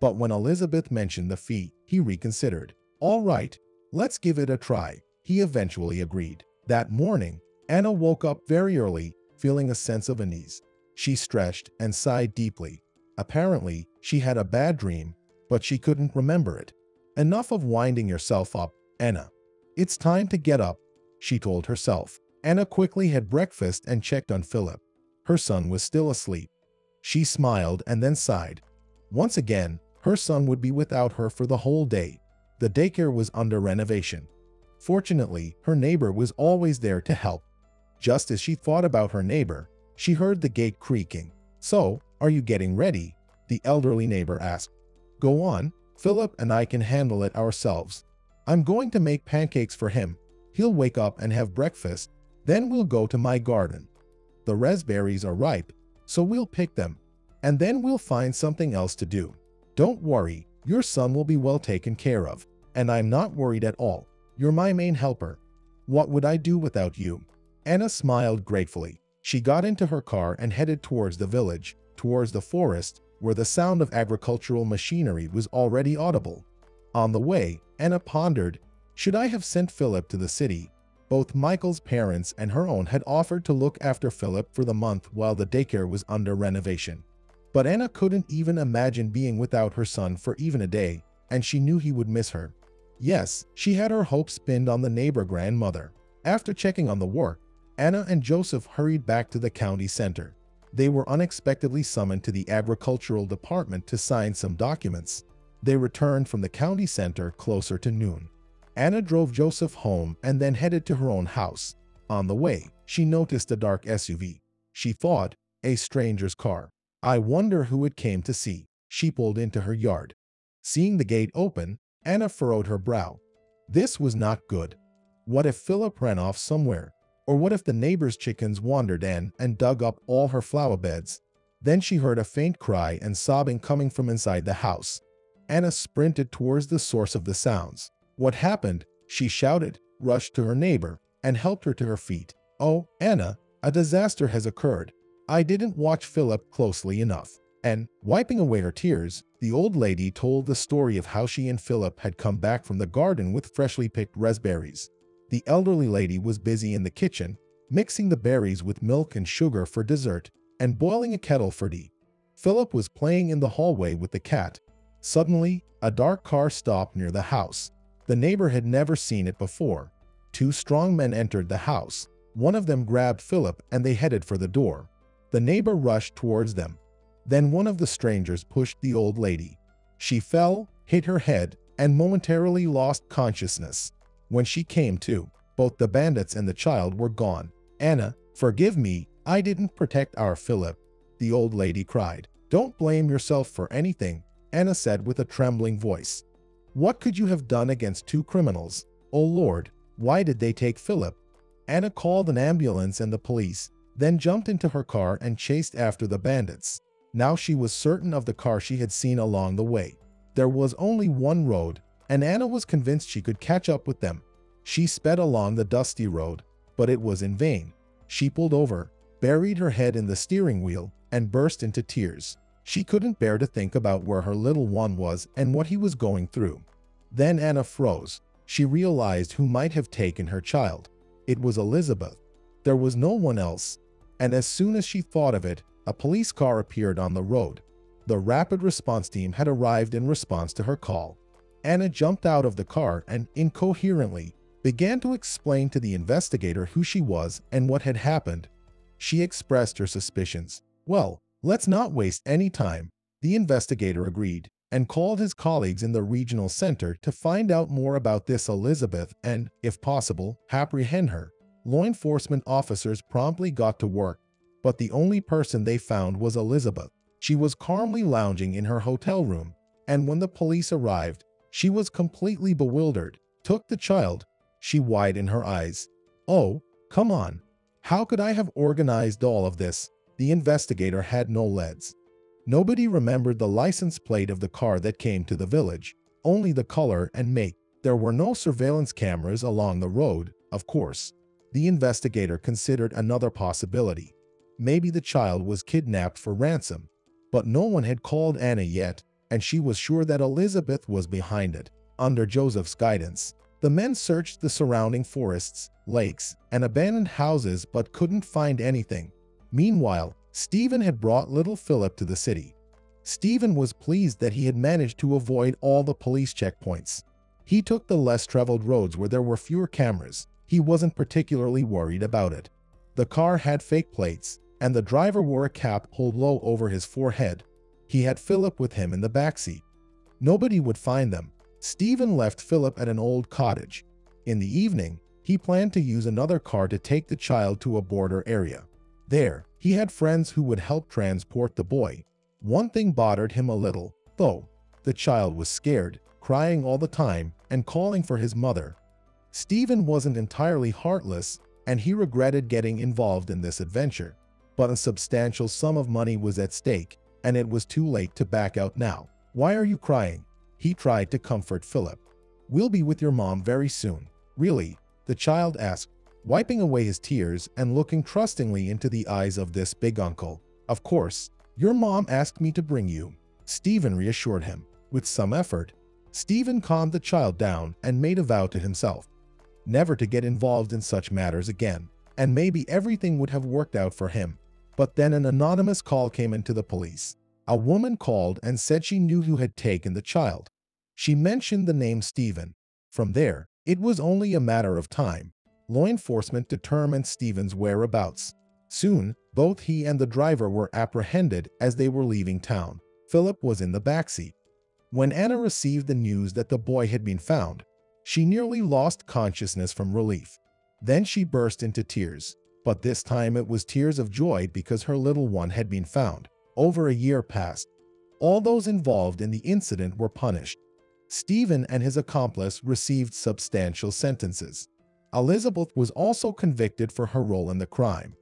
but when Elizabeth mentioned the fee, he reconsidered. All right, let's give it a try. He eventually agreed. That morning, Anna woke up very early, feeling a sense of unease. She stretched and sighed deeply. Apparently, she had a bad dream, but she couldn't remember it. Enough of winding yourself up, Anna. It's time to get up, she told herself. Anna quickly had breakfast and checked on Philip. Her son was still asleep. She smiled and then sighed. Once again, her son would be without her for the whole day. The daycare was under renovation. Fortunately, her neighbor was always there to help. Just as she thought about her neighbor, she heard the gate creaking. So, are you getting ready? The elderly neighbor asked. Go on, Philip and I can handle it ourselves. I'm going to make pancakes for him. He'll wake up and have breakfast, then we'll go to my garden. The raspberries are ripe, so we'll pick them, and then we'll find something else to do. Don't worry, your son will be well taken care of, and I'm not worried at all. You're my main helper. What would I do without you? Anna smiled gratefully. She got into her car and headed towards the village, towards the forest, where the sound of agricultural machinery was already audible. On the way, Anna pondered, should I have sent Philip to the city? Both Michael's parents and her own had offered to look after Philip for the month while the daycare was under renovation. But Anna couldn't even imagine being without her son for even a day, and she knew he would miss her. Yes, she had her hopes pinned on the neighbor grandmother. After checking on the work, Anna and Joseph hurried back to the county center. They were unexpectedly summoned to the agricultural department to sign some documents. They returned from the county center closer to noon. Anna drove Joseph home and then headed to her own house. On the way, she noticed a dark SUV. She thought, a stranger's car. I wonder who it came to see. She pulled into her yard. Seeing the gate open, Anna furrowed her brow. This was not good. What if Philip ran off somewhere? Or what if the neighbor's chickens wandered in and dug up all her flower beds? Then she heard a faint cry and sobbing coming from inside the house. Anna sprinted towards the source of the sounds. What happened? She shouted, rushed to her neighbor, and helped her to her feet. Oh, Anna, a disaster has occurred. I didn't watch Philip closely enough. And, wiping away her tears, the old lady told the story of how she and Philip had come back from the garden with freshly picked raspberries. The elderly lady was busy in the kitchen, mixing the berries with milk and sugar for dessert, and boiling a kettle for tea. Philip was playing in the hallway with the cat. Suddenly, a dark car stopped near the house. The neighbor had never seen it before. Two strong men entered the house. One of them grabbed Philip and they headed for the door. The neighbor rushed towards them. Then one of the strangers pushed the old lady. She fell, hit her head, and momentarily lost consciousness. When she came to, both the bandits and the child were gone. Anna, forgive me, I didn't protect our Philip, the old lady cried. Don't blame yourself for anything, Anna said with a trembling voice. What could you have done against two criminals? Oh Lord, why did they take Philip? Anna called an ambulance and the police, then jumped into her car and chased after the bandits. Now she was certain of the car she had seen along the way. There was only one road, and Anna was convinced she could catch up with them. She sped along the dusty road, but it was in vain. She pulled over, buried her head in the steering wheel, and burst into tears. She couldn't bear to think about where her little one was and what he was going through. Then Anna froze. She realized who might have taken her child. It was Elizabeth. There was no one else. And as soon as she thought of it, a police car appeared on the road. The rapid response team had arrived in response to her call. Anna jumped out of the car and, incoherently, began to explain to the investigator who she was and what had happened. She expressed her suspicions. Well, let's not waste any time. The investigator agreed and called his colleagues in the regional center to find out more about this Elizabeth and, if possible, apprehend her. Law enforcement officers promptly got to work, but the only person they found was Elizabeth. She was calmly lounging in her hotel room, and when the police arrived, she was completely bewildered, took the child. She widened her eyes. Oh, come on. How could I have organized all of this? The investigator had no leads. Nobody remembered the license plate of the car that came to the village, only the color and make. There were no surveillance cameras along the road, of course. The investigator considered another possibility. Maybe the child was kidnapped for ransom. But no one had called Anna yet, and she was sure that Elizabeth was behind it. Under Joseph's guidance, the men searched the surrounding forests, lakes, and abandoned houses but couldn't find anything. Meanwhile, Stephen had brought little Philip to the city. Stephen was pleased that he had managed to avoid all the police checkpoints. He took the less traveled roads where there were fewer cameras. He wasn't particularly worried about it. The car had fake plates, and the driver wore a cap pulled low over his forehead. He had Philip with him in the backseat. Nobody would find them. Stephen left Philip at an old cottage. In the evening, he planned to use another car to take the child to a border area. There, he had friends who would help transport the boy. One thing bothered him a little, though. The child was scared, crying all the time, and calling for his mother. Stephen wasn't entirely heartless, and he regretted getting involved in this adventure. But a substantial sum of money was at stake, and it was too late to back out now. Why are you crying? He tried to comfort Philip. We'll be with your mom very soon. Really? The child asked, wiping away his tears and looking trustingly into the eyes of this big uncle. Of course, your mom asked me to bring you. Stephen reassured him. With some effort, Stephen calmed the child down and made a vow to himself. Never to get involved in such matters again, and maybe everything would have worked out for him. But then an anonymous call came into the police. A woman called and said she knew who had taken the child. She mentioned the name Stephen. From there, it was only a matter of time law enforcement determined Stephen's whereabouts. Soon, both he and the driver were apprehended as they were leaving town. Philip was in the backseat. When Anna received the news that the boy had been found, she nearly lost consciousness from relief. Then she burst into tears, but this time it was tears of joy because her little one had been found. Over a year passed. All those involved in the incident were punished. Stephen and his accomplice received substantial sentences. Elizabeth was also convicted for her role in the crime.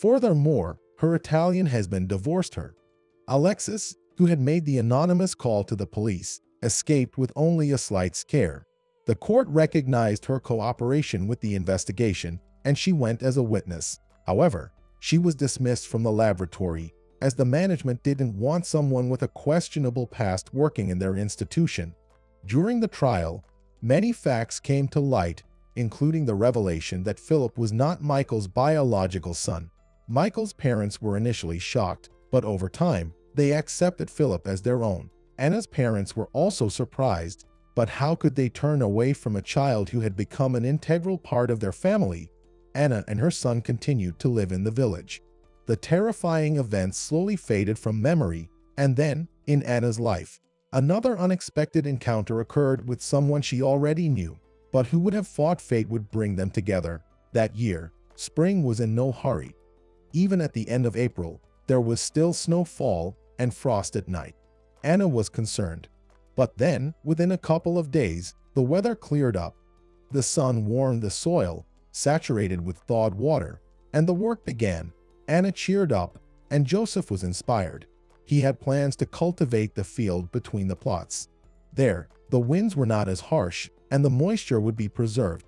Furthermore, her Italian husband divorced her. Alexis, who had made the anonymous call to the police, escaped with only a slight scare. The court recognized her cooperation with the investigation and she went as a witness. However, she was dismissed from the laboratory as the management didn't want someone with a questionable past working in their institution. During the trial, many facts came to light including the revelation that Philip was not Michael's biological son. Michael's parents were initially shocked, but over time, they accepted Philip as their own. Anna's parents were also surprised, but how could they turn away from a child who had become an integral part of their family? Anna and her son continued to live in the village. The terrifying events slowly faded from memory, and then, in Anna's life, another unexpected encounter occurred with someone she already knew, but who would have thought fate would bring them together. That year, spring was in no hurry. Even at the end of April, there was still snowfall and frost at night. Anna was concerned. But then, within a couple of days, the weather cleared up. The sun warmed the soil, saturated with thawed water, and the work began. Anna cheered up, and Joseph was inspired. He had plans to cultivate the field between the plots. There, the winds were not as harsh, and the moisture would be preserved.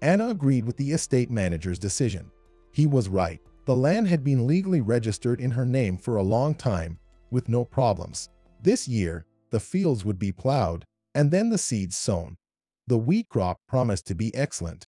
Anna agreed with the estate manager's decision. He was right. The land had been legally registered in her name for a long time, with no problems. This year, the fields would be plowed, and then the seeds sown. The wheat crop promised to be excellent.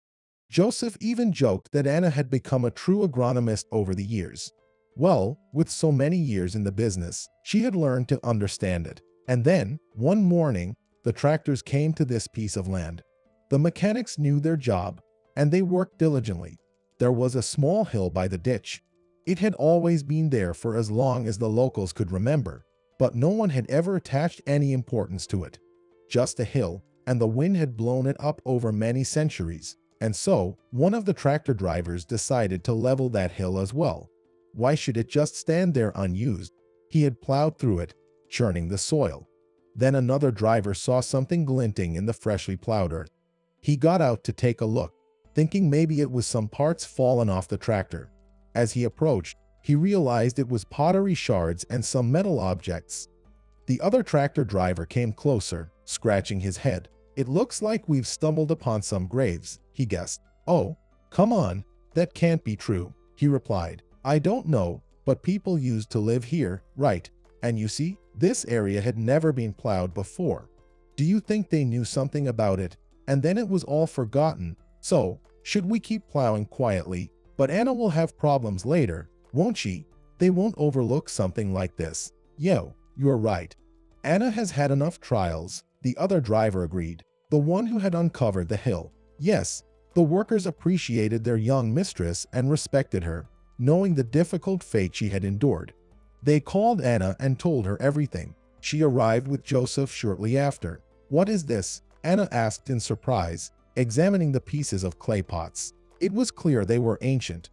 Joseph even joked that Anna had become a true agronomist over the years. Well, with so many years in the business, she had learned to understand it. And then, one morning, the tractors came to this piece of land. The mechanics knew their job, and they worked diligently. There was a small hill by the ditch. It had always been there for as long as the locals could remember, but no one had ever attached any importance to it. Just a hill, and the wind had blown it up over many centuries. And so, one of the tractor drivers decided to level that hill as well. Why should it just stand there unused? He had plowed through it, churning the soil. Then another driver saw something glinting in the freshly plowed earth. He got out to take a look, thinking maybe it was some parts fallen off the tractor. As he approached, he realized it was pottery shards and some metal objects. The other tractor driver came closer, scratching his head. It looks like we've stumbled upon some graves, he guessed. Oh, come on, that can't be true, he replied. I don't know, but people used to live here, right? And you see, this area had never been plowed before. Do you think they knew something about it, and then it was all forgotten? So, should we keep plowing quietly? But Anna will have problems later, won't she? They won't overlook something like this. Yo, you're right. Anna has had enough trials, the other driver agreed, the one who had uncovered the hill. Yes, the workers appreciated their young mistress and respected her, knowing the difficult fate she had endured. They called Anna and told her everything. She arrived with Joseph shortly after. What is this? Anna asked in surprise, examining the pieces of clay pots. It was clear they were ancient,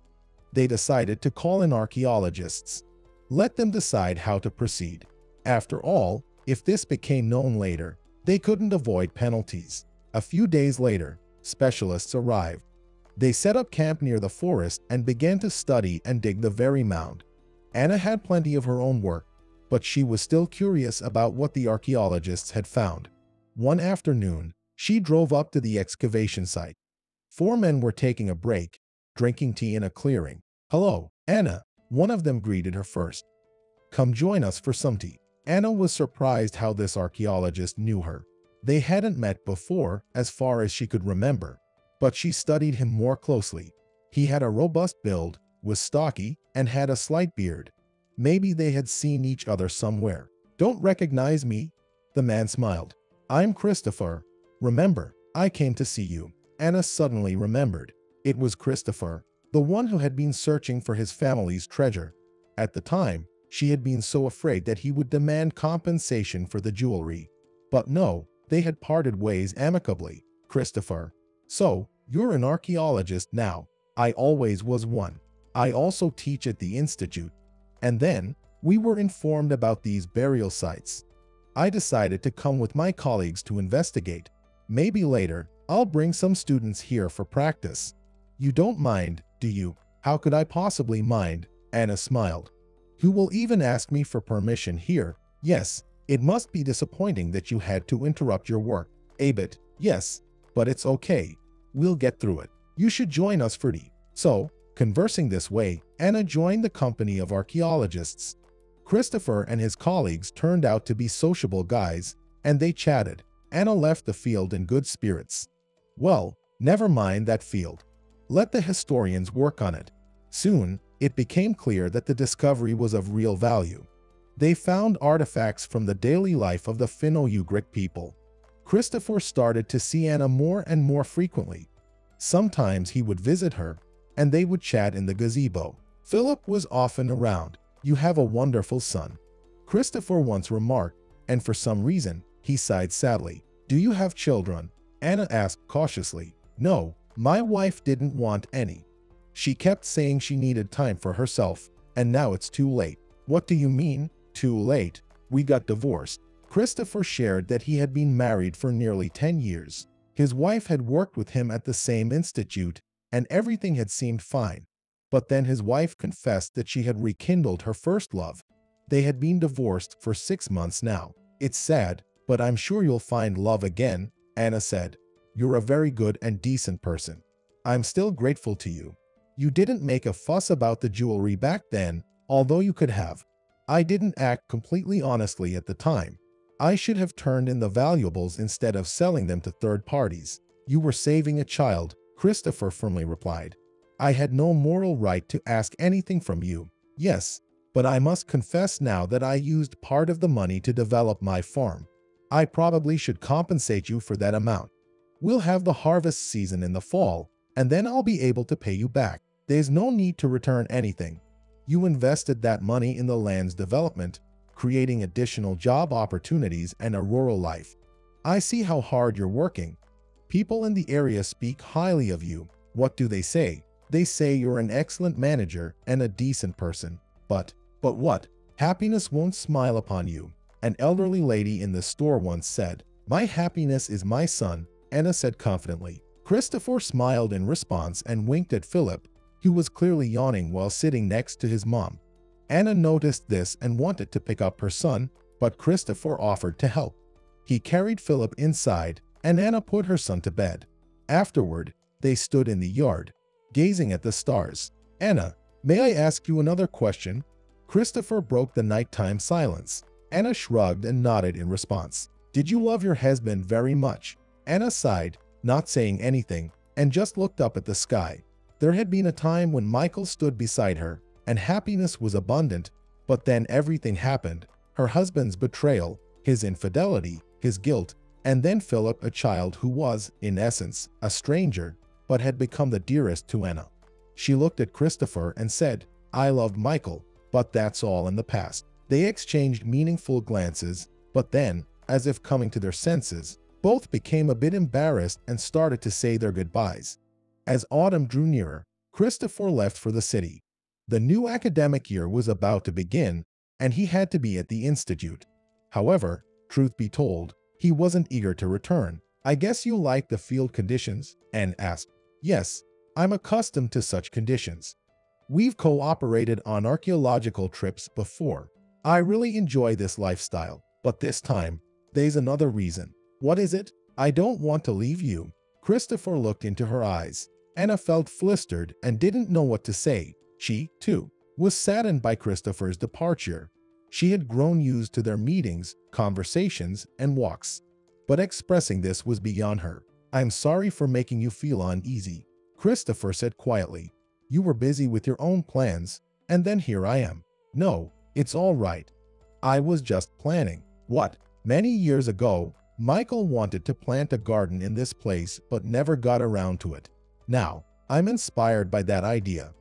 they decided to call in archaeologists. Let them decide how to proceed. After all, if this became known later, they couldn't avoid penalties. A few days later, specialists arrived. They set up camp near the forest and began to study and dig the very mound. Anna had plenty of her own work, but she was still curious about what the archaeologists had found. One afternoon, she drove up to the excavation site. Four men were taking a break, drinking tea in a clearing. Hello, Anna. One of them greeted her first. Come join us for some tea. Anna was surprised how this archaeologist knew her. They hadn't met before, as far as she could remember, but she studied him more closely. He had a robust build, was stocky, and had a slight beard. Maybe they had seen each other somewhere. Don't recognize me? The man smiled. I'm Christopher. Remember, I came to see you. Anna suddenly remembered. It was Christopher, the one who had been searching for his family's treasure. At the time, she had been so afraid that he would demand compensation for the jewelry. But no, they had parted ways amicably. Christopher. So, you're an archaeologist now. I always was one. I also teach at the Institute. And then, we were informed about these burial sites. I decided to come with my colleagues to investigate. Maybe later, I'll bring some students here for practice. You don't mind, do you? How could I possibly mind? Anna smiled. You will even ask me for permission here. Yes, it must be disappointing that you had to interrupt your work. A bit, yes, but it's okay. We'll get through it. You should join us for tea. So, conversing this way, Anna joined the company of archaeologists. Christopher and his colleagues turned out to be sociable guys, and they chatted. Anna left the field in good spirits. Well, never mind that field. Let the historians work on it. Soon, it became clear that the discovery was of real value. They found artifacts from the daily life of the Finno-Ugric people. Christopher started to see Anna more and more frequently. Sometimes he would visit her, and they would chat in the gazebo. Philip was often around. You have a wonderful son. Christopher once remarked, and for some reason, he sighed sadly. Do you have children? Anna asked cautiously. No, my wife didn't want any. She kept saying she needed time for herself, and now it's too late. What do you mean, too late? We got divorced. Christopher shared that he had been married for nearly 10 years. His wife had worked with him at the same institute, and everything had seemed fine. But then his wife confessed that she had rekindled her first love. They had been divorced for six months now. It's sad, but I'm sure you'll find love again, Anna said. You're a very good and decent person. I'm still grateful to you. You didn't make a fuss about the jewelry back then, although you could have. I didn't act completely honestly at the time. I should have turned in the valuables instead of selling them to third parties. You were saving a child, Christopher firmly replied. I had no moral right to ask anything from you. Yes, but I must confess now that I used part of the money to develop my farm. I probably should compensate you for that amount. We'll have the harvest season in the fall, and then I'll be able to pay you back. There's no need to return anything. You invested that money in the land's development, creating additional job opportunities and a rural life. I see how hard you're working. People in the area speak highly of you. What do they say? They say you're an excellent manager and a decent person. But, but what? Happiness won't smile upon you. An elderly lady in the store once said, My happiness is my son, Anna said confidently. Christopher smiled in response and winked at Philip, who was clearly yawning while sitting next to his mom. Anna noticed this and wanted to pick up her son, but Christopher offered to help. He carried Philip inside, and Anna put her son to bed. Afterward, they stood in the yard, gazing at the stars. Anna, may I ask you another question? Christopher broke the nighttime silence. Anna shrugged and nodded in response. Did you love your husband very much? Anna sighed, not saying anything, and just looked up at the sky. There had been a time when Michael stood beside her, and happiness was abundant, but then everything happened. Her husband's betrayal, his infidelity, his guilt, and then Philip, a child who was, in essence, a stranger, but had become the dearest to Anna. She looked at Christopher and said, I loved Michael, but that's all in the past. They exchanged meaningful glances, but then, as if coming to their senses, both became a bit embarrassed and started to say their goodbyes. As autumn drew nearer, Christopher left for the city. The new academic year was about to begin, and he had to be at the institute. However, truth be told, he wasn't eager to return. I guess you like the field conditions? Anna asked. Yes, I'm accustomed to such conditions. We've cooperated on archaeological trips before. I really enjoy this lifestyle, but this time, there's another reason. What is it? I don't want to leave you. Christopher looked into her eyes. Anna felt flustered and didn't know what to say. She, too, was saddened by Christopher's departure. She had grown used to their meetings, conversations, and walks. But expressing this was beyond her. I'm sorry for making you feel uneasy, Christopher said quietly. You were busy with your own plans, and then here I am. No, it's all right. I was just planning. What? Many years ago, Michael wanted to plant a garden in this place but never got around to it. Now, I'm inspired by that idea.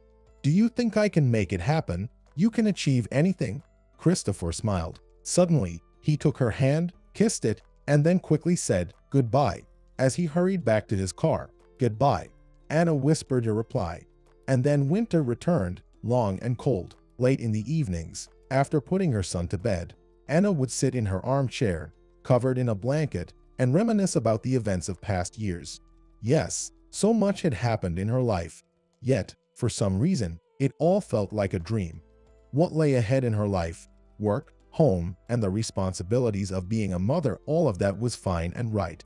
Do you think I can make it happen? You can achieve anything. Christopher smiled. Suddenly, he took her hand, kissed it, and then quickly said goodbye as he hurried back to his car. Goodbye. Anna whispered a reply. And then winter returned, long and cold. Late in the evenings, after putting her son to bed, Anna would sit in her armchair, covered in a blanket, and reminisce about the events of past years. Yes, so much had happened in her life. Yet, for some reason, it all felt like a dream. What lay ahead in her life, work, home, and the responsibilities of being a mother, all of that was fine and right.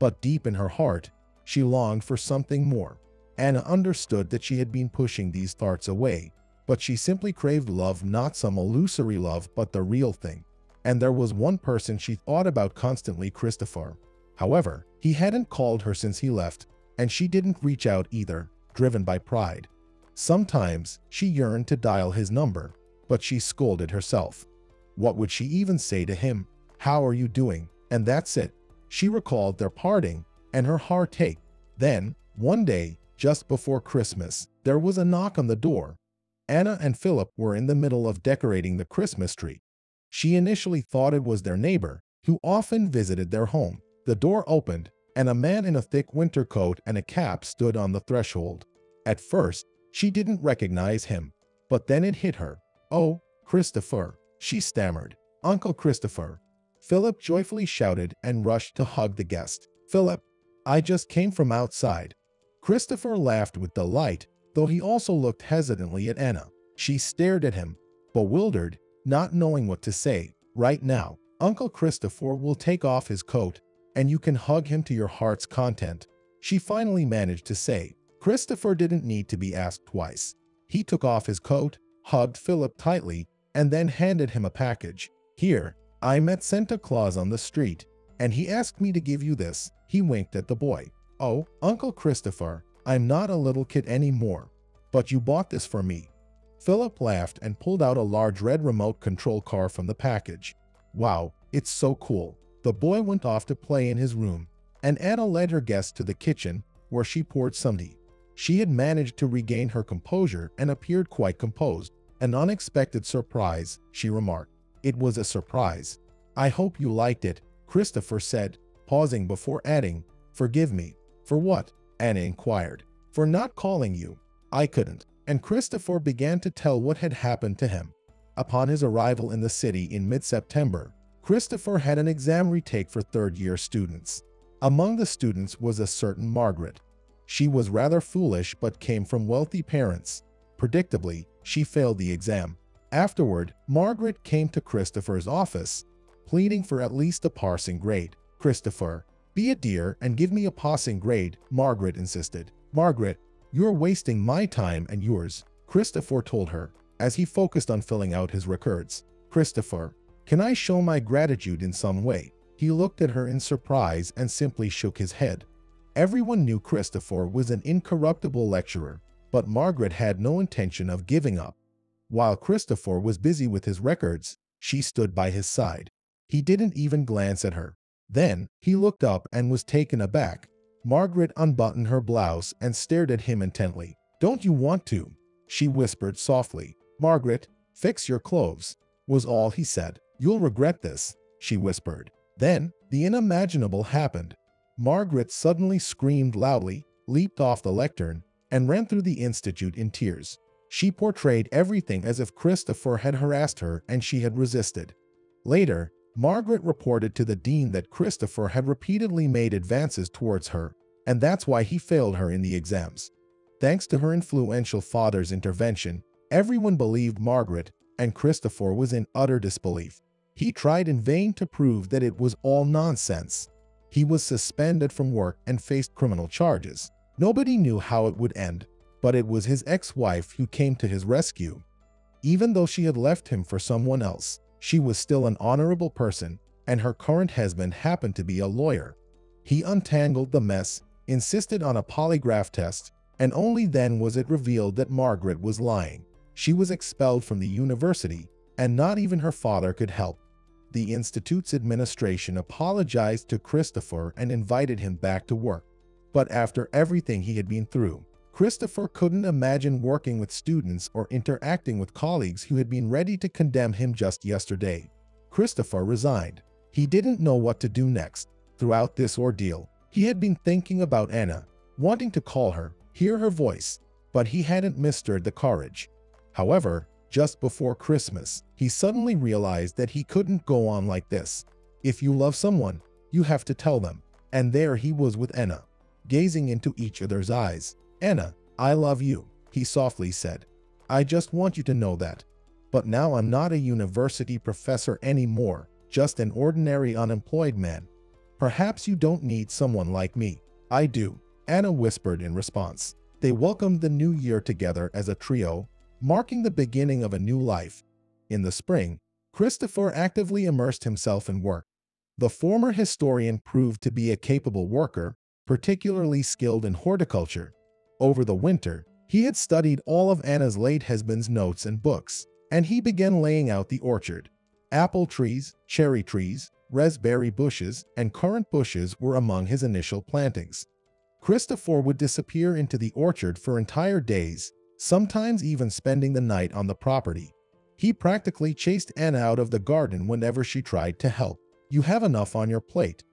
But deep in her heart, she longed for something more. Anna understood that she had been pushing these thoughts away, but she simply craved love, not some illusory love, but the real thing. And there was one person she thought about constantly, Christopher. However, he hadn't called her since he left, and she didn't reach out either, driven by pride. Sometimes she yearned to dial his number, but she scolded herself. What would she even say to him? How are you doing? And that's it. She recalled their parting, and her heart ached. Then, one day, just before Christmas, there was a knock on the door. Anna and Philip were in the middle of decorating the Christmas tree. She initially thought it was their neighbor, who often visited their home. The door opened, and a man in a thick winter coat and a cap stood on the threshold. At first, she didn't recognize him, but then it hit her. Oh, Christopher, she stammered. Uncle Christopher. Philip joyfully shouted and rushed to hug the guest. Philip, I just came from outside. Christopher laughed with delight, though he also looked hesitantly at Anna. She stared at him, bewildered, not knowing what to say. Right now, Uncle Christopher will take off his coat, and you can hug him to your heart's content. She finally managed to say. Christopher didn't need to be asked twice. He took off his coat, hugged Philip tightly, and then handed him a package. Here, I met Santa Claus on the street, and he asked me to give you this. He winked at the boy. Oh, Uncle Christopher, I'm not a little kid anymore, but you bought this for me. Philip laughed and pulled out a large red remote control car from the package. Wow, it's so cool. The boy went off to play in his room, and Anna led her guest to the kitchen, where she poured some tea. She had managed to regain her composure and appeared quite composed. An unexpected surprise, she remarked. It was a surprise. I hope you liked it, Christopher said, pausing before adding, Forgive me. For what? Anna inquired. For not calling you. I couldn't. And Christopher began to tell what had happened to him. Upon his arrival in the city in mid-September, Christopher had an exam retake for third-year students. Among the students was a certain Margaret. She was rather foolish but came from wealthy parents. Predictably, she failed the exam. Afterward, Margaret came to Christopher's office, pleading for at least a passing grade. Christopher, be a dear and give me a passing grade, Margaret insisted. Margaret, you're wasting my time and yours, Christopher told her, as he focused on filling out his records. Christopher, can I show my gratitude in some way? He looked at her in surprise and simply shook his head. Everyone knew Christopher was an incorruptible lecturer, but Margaret had no intention of giving up. While Christopher was busy with his records, she stood by his side. He didn't even glance at her. Then, he looked up and was taken aback. Margaret unbuttoned her blouse and stared at him intently. Don't you want to? She whispered softly. Margaret, fix your clothes, was all he said. You'll regret this, she whispered. Then, the unimaginable happened. Margaret suddenly screamed loudly, leaped off the lectern, and ran through the institute in tears. She portrayed everything as if Christopher had harassed her and she had resisted. Later, Margaret reported to the dean that Christopher had repeatedly made advances towards her, and that's why he failed her in the exams. Thanks to her influential father's intervention, everyone believed Margaret, and Christopher was in utter disbelief. He tried in vain to prove that it was all nonsense. He was suspended from work and faced criminal charges. Nobody knew how it would end, but it was his ex-wife who came to his rescue. Even though she had left him for someone else, she was still an honorable person, and her current husband happened to be a lawyer. He untangled the mess, insisted on a polygraph test, and only then was it revealed that Margaret was lying. She was expelled from the university, and not even her father could help the institute's administration apologized to Christopher and invited him back to work. But after everything he had been through, Christopher couldn't imagine working with students or interacting with colleagues who had been ready to condemn him just yesterday. Christopher resigned. He didn't know what to do next. Throughout this ordeal, he had been thinking about Anna, wanting to call her, hear her voice, but he hadn't mustered the courage. However, just before Christmas, he suddenly realized that he couldn't go on like this. If you love someone, you have to tell them. And there he was with Anna, gazing into each other's eyes. Anna, I love you, he softly said. I just want you to know that. But now I'm not a university professor anymore, just an ordinary unemployed man. Perhaps you don't need someone like me. I do, Anna whispered in response. They welcomed the new year together as a trio, marking the beginning of a new life. In the spring, Christopher actively immersed himself in work. The former historian proved to be a capable worker, particularly skilled in horticulture. Over the winter, he had studied all of Anna's late husband's notes and books, and he began laying out the orchard. Apple trees, cherry trees, raspberry bushes, and currant bushes were among his initial plantings. Christopher would disappear into the orchard for entire days, sometimes even spending the night on the property. He practically chased Anna out of the garden whenever she tried to help. You have enough on your plate.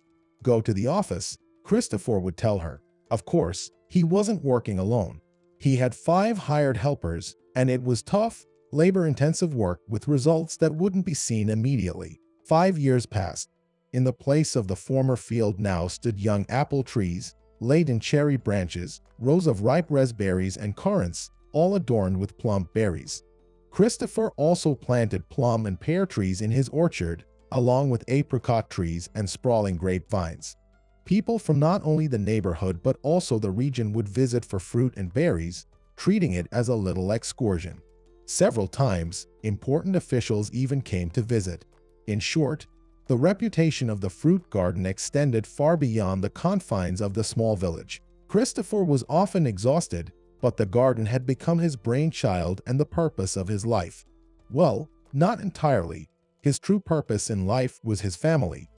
Go to the office, Christopher would tell her. Of course, he wasn't working alone. He had five hired helpers, and it was tough, labor-intensive work with results that wouldn't be seen immediately. Five years passed. In the place of the former field now stood young apple trees, laden cherry branches, rows of ripe raspberries and currants, all adorned with plum berries. Christopher also planted plum and pear trees in his orchard, along with apricot trees and sprawling grapevines. People from not only the neighborhood but also the region would visit for fruit and berries, treating it as a little excursion. Several times, important officials even came to visit. In short, the reputation of the fruit garden extended far beyond the confines of the small village. Christopher was often exhausted, but the garden had become his brainchild and the purpose of his life. Well, not entirely. His true purpose in life was his family.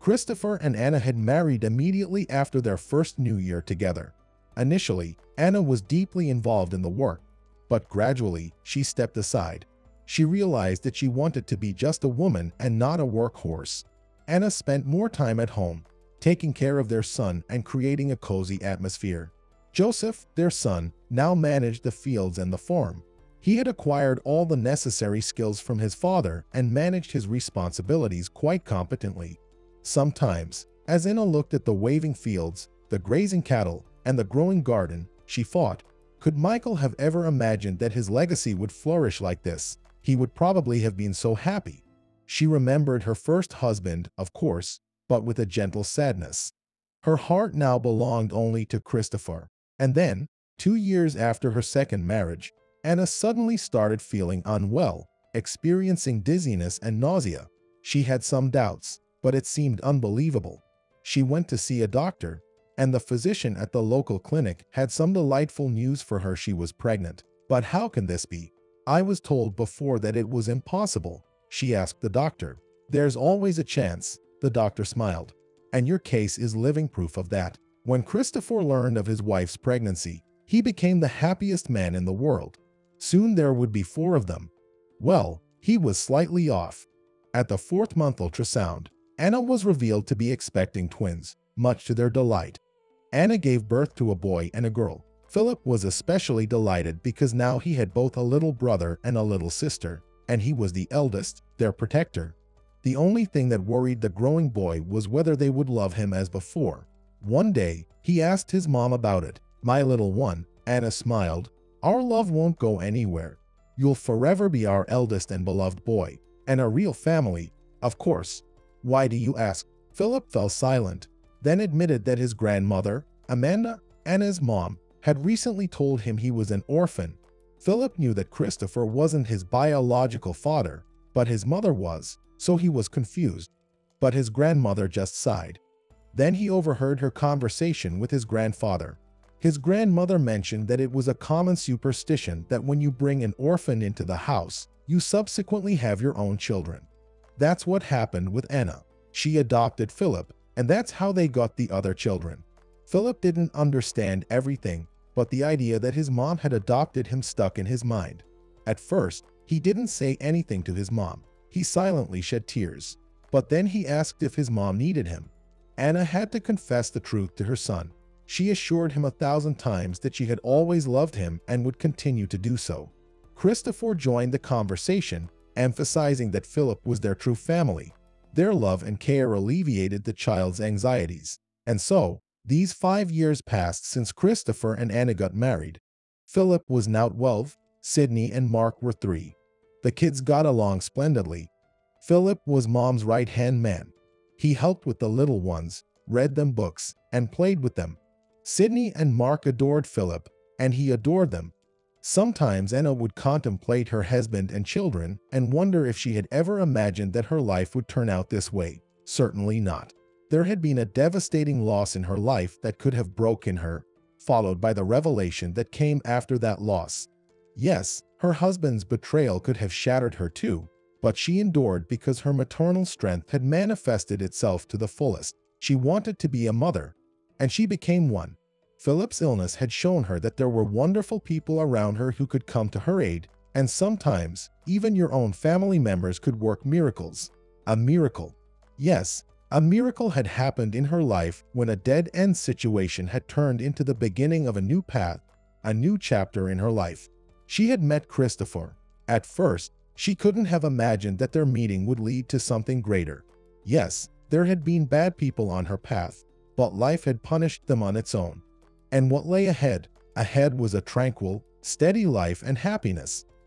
Christopher and Anna had married immediately after their first New Year together. Initially, Anna was deeply involved in the work, but gradually she stepped aside. She realized that she wanted to be just a woman and not a workhorse. Anna spent more time at home, taking care of their son and creating a cozy atmosphere. Joseph, their son, now managed the fields and the farm. He had acquired all the necessary skills from his father and managed his responsibilities quite competently. Sometimes, as Anna looked at the waving fields, the grazing cattle, and the growing garden, she thought, could Michael have ever imagined that his legacy would flourish like this? he would probably have been so happy. She remembered her first husband, of course, but with a gentle sadness. Her heart now belonged only to Christopher. And then, two years after her second marriage, Anna suddenly started feeling unwell, experiencing dizziness and nausea. She had some doubts, but it seemed unbelievable. She went to see a doctor, and the physician at the local clinic had some delightful news for her she was pregnant. But how can this be? I was told before that it was impossible, she asked the doctor. There's always a chance, the doctor smiled. And your case is living proof of that. When Christopher learned of his wife's pregnancy, he became the happiest man in the world. Soon there would be four of them. Well, he was slightly off. At the fourth month ultrasound, Anna was revealed to be expecting twins, much to their delight. Anna gave birth to a boy and a girl. Philip was especially delighted because now he had both a little brother and a little sister, and he was the eldest, their protector. The only thing that worried the growing boy was whether they would love him as before. One day, he asked his mom about it. My little one, Anna smiled, our love won't go anywhere. You'll forever be our eldest and beloved boy, and a real family, of course. Why do you ask? Philip fell silent, then admitted that his grandmother, Amanda, Anna's mom had recently told him he was an orphan. Philip knew that Christopher wasn't his biological father, but his mother was, so he was confused. But his grandmother just sighed. Then he overheard her conversation with his grandfather. His grandmother mentioned that it was a common superstition that when you bring an orphan into the house, you subsequently have your own children. That's what happened with Anna. She adopted Philip, and that's how they got the other children. Philip didn't understand everything, but the idea that his mom had adopted him stuck in his mind. At first, he didn't say anything to his mom. He silently shed tears. But then he asked if his mom needed him. Anna had to confess the truth to her son. She assured him a thousand times that she had always loved him and would continue to do so. Christopher joined the conversation, emphasizing that Philip was their true family. Their love and care alleviated the child's anxieties. And so, these five years passed since Christopher and Anna got married. Philip was now 12, Sydney and Mark were three. The kids got along splendidly. Philip was mom's right-hand man. He helped with the little ones, read them books, and played with them. Sydney and Mark adored Philip, and he adored them. Sometimes Anna would contemplate her husband and children and wonder if she had ever imagined that her life would turn out this way. Certainly not. There had been a devastating loss in her life that could have broken her, followed by the revelation that came after that loss. Yes, her husband's betrayal could have shattered her too, but she endured because her maternal strength had manifested itself to the fullest. She wanted to be a mother, and she became one. Philip's illness had shown her that there were wonderful people around her who could come to her aid, and sometimes, even your own family members could work miracles. A miracle. Yes, a miracle had happened in her life when a dead-end situation had turned into the beginning of a new path, a new chapter in her life. She had met Christopher. At first, she couldn't have imagined that their meeting would lead to something greater. Yes, there had been bad people on her path, but life had punished them on its own. And what lay ahead? Ahead was a tranquil, steady life and happiness.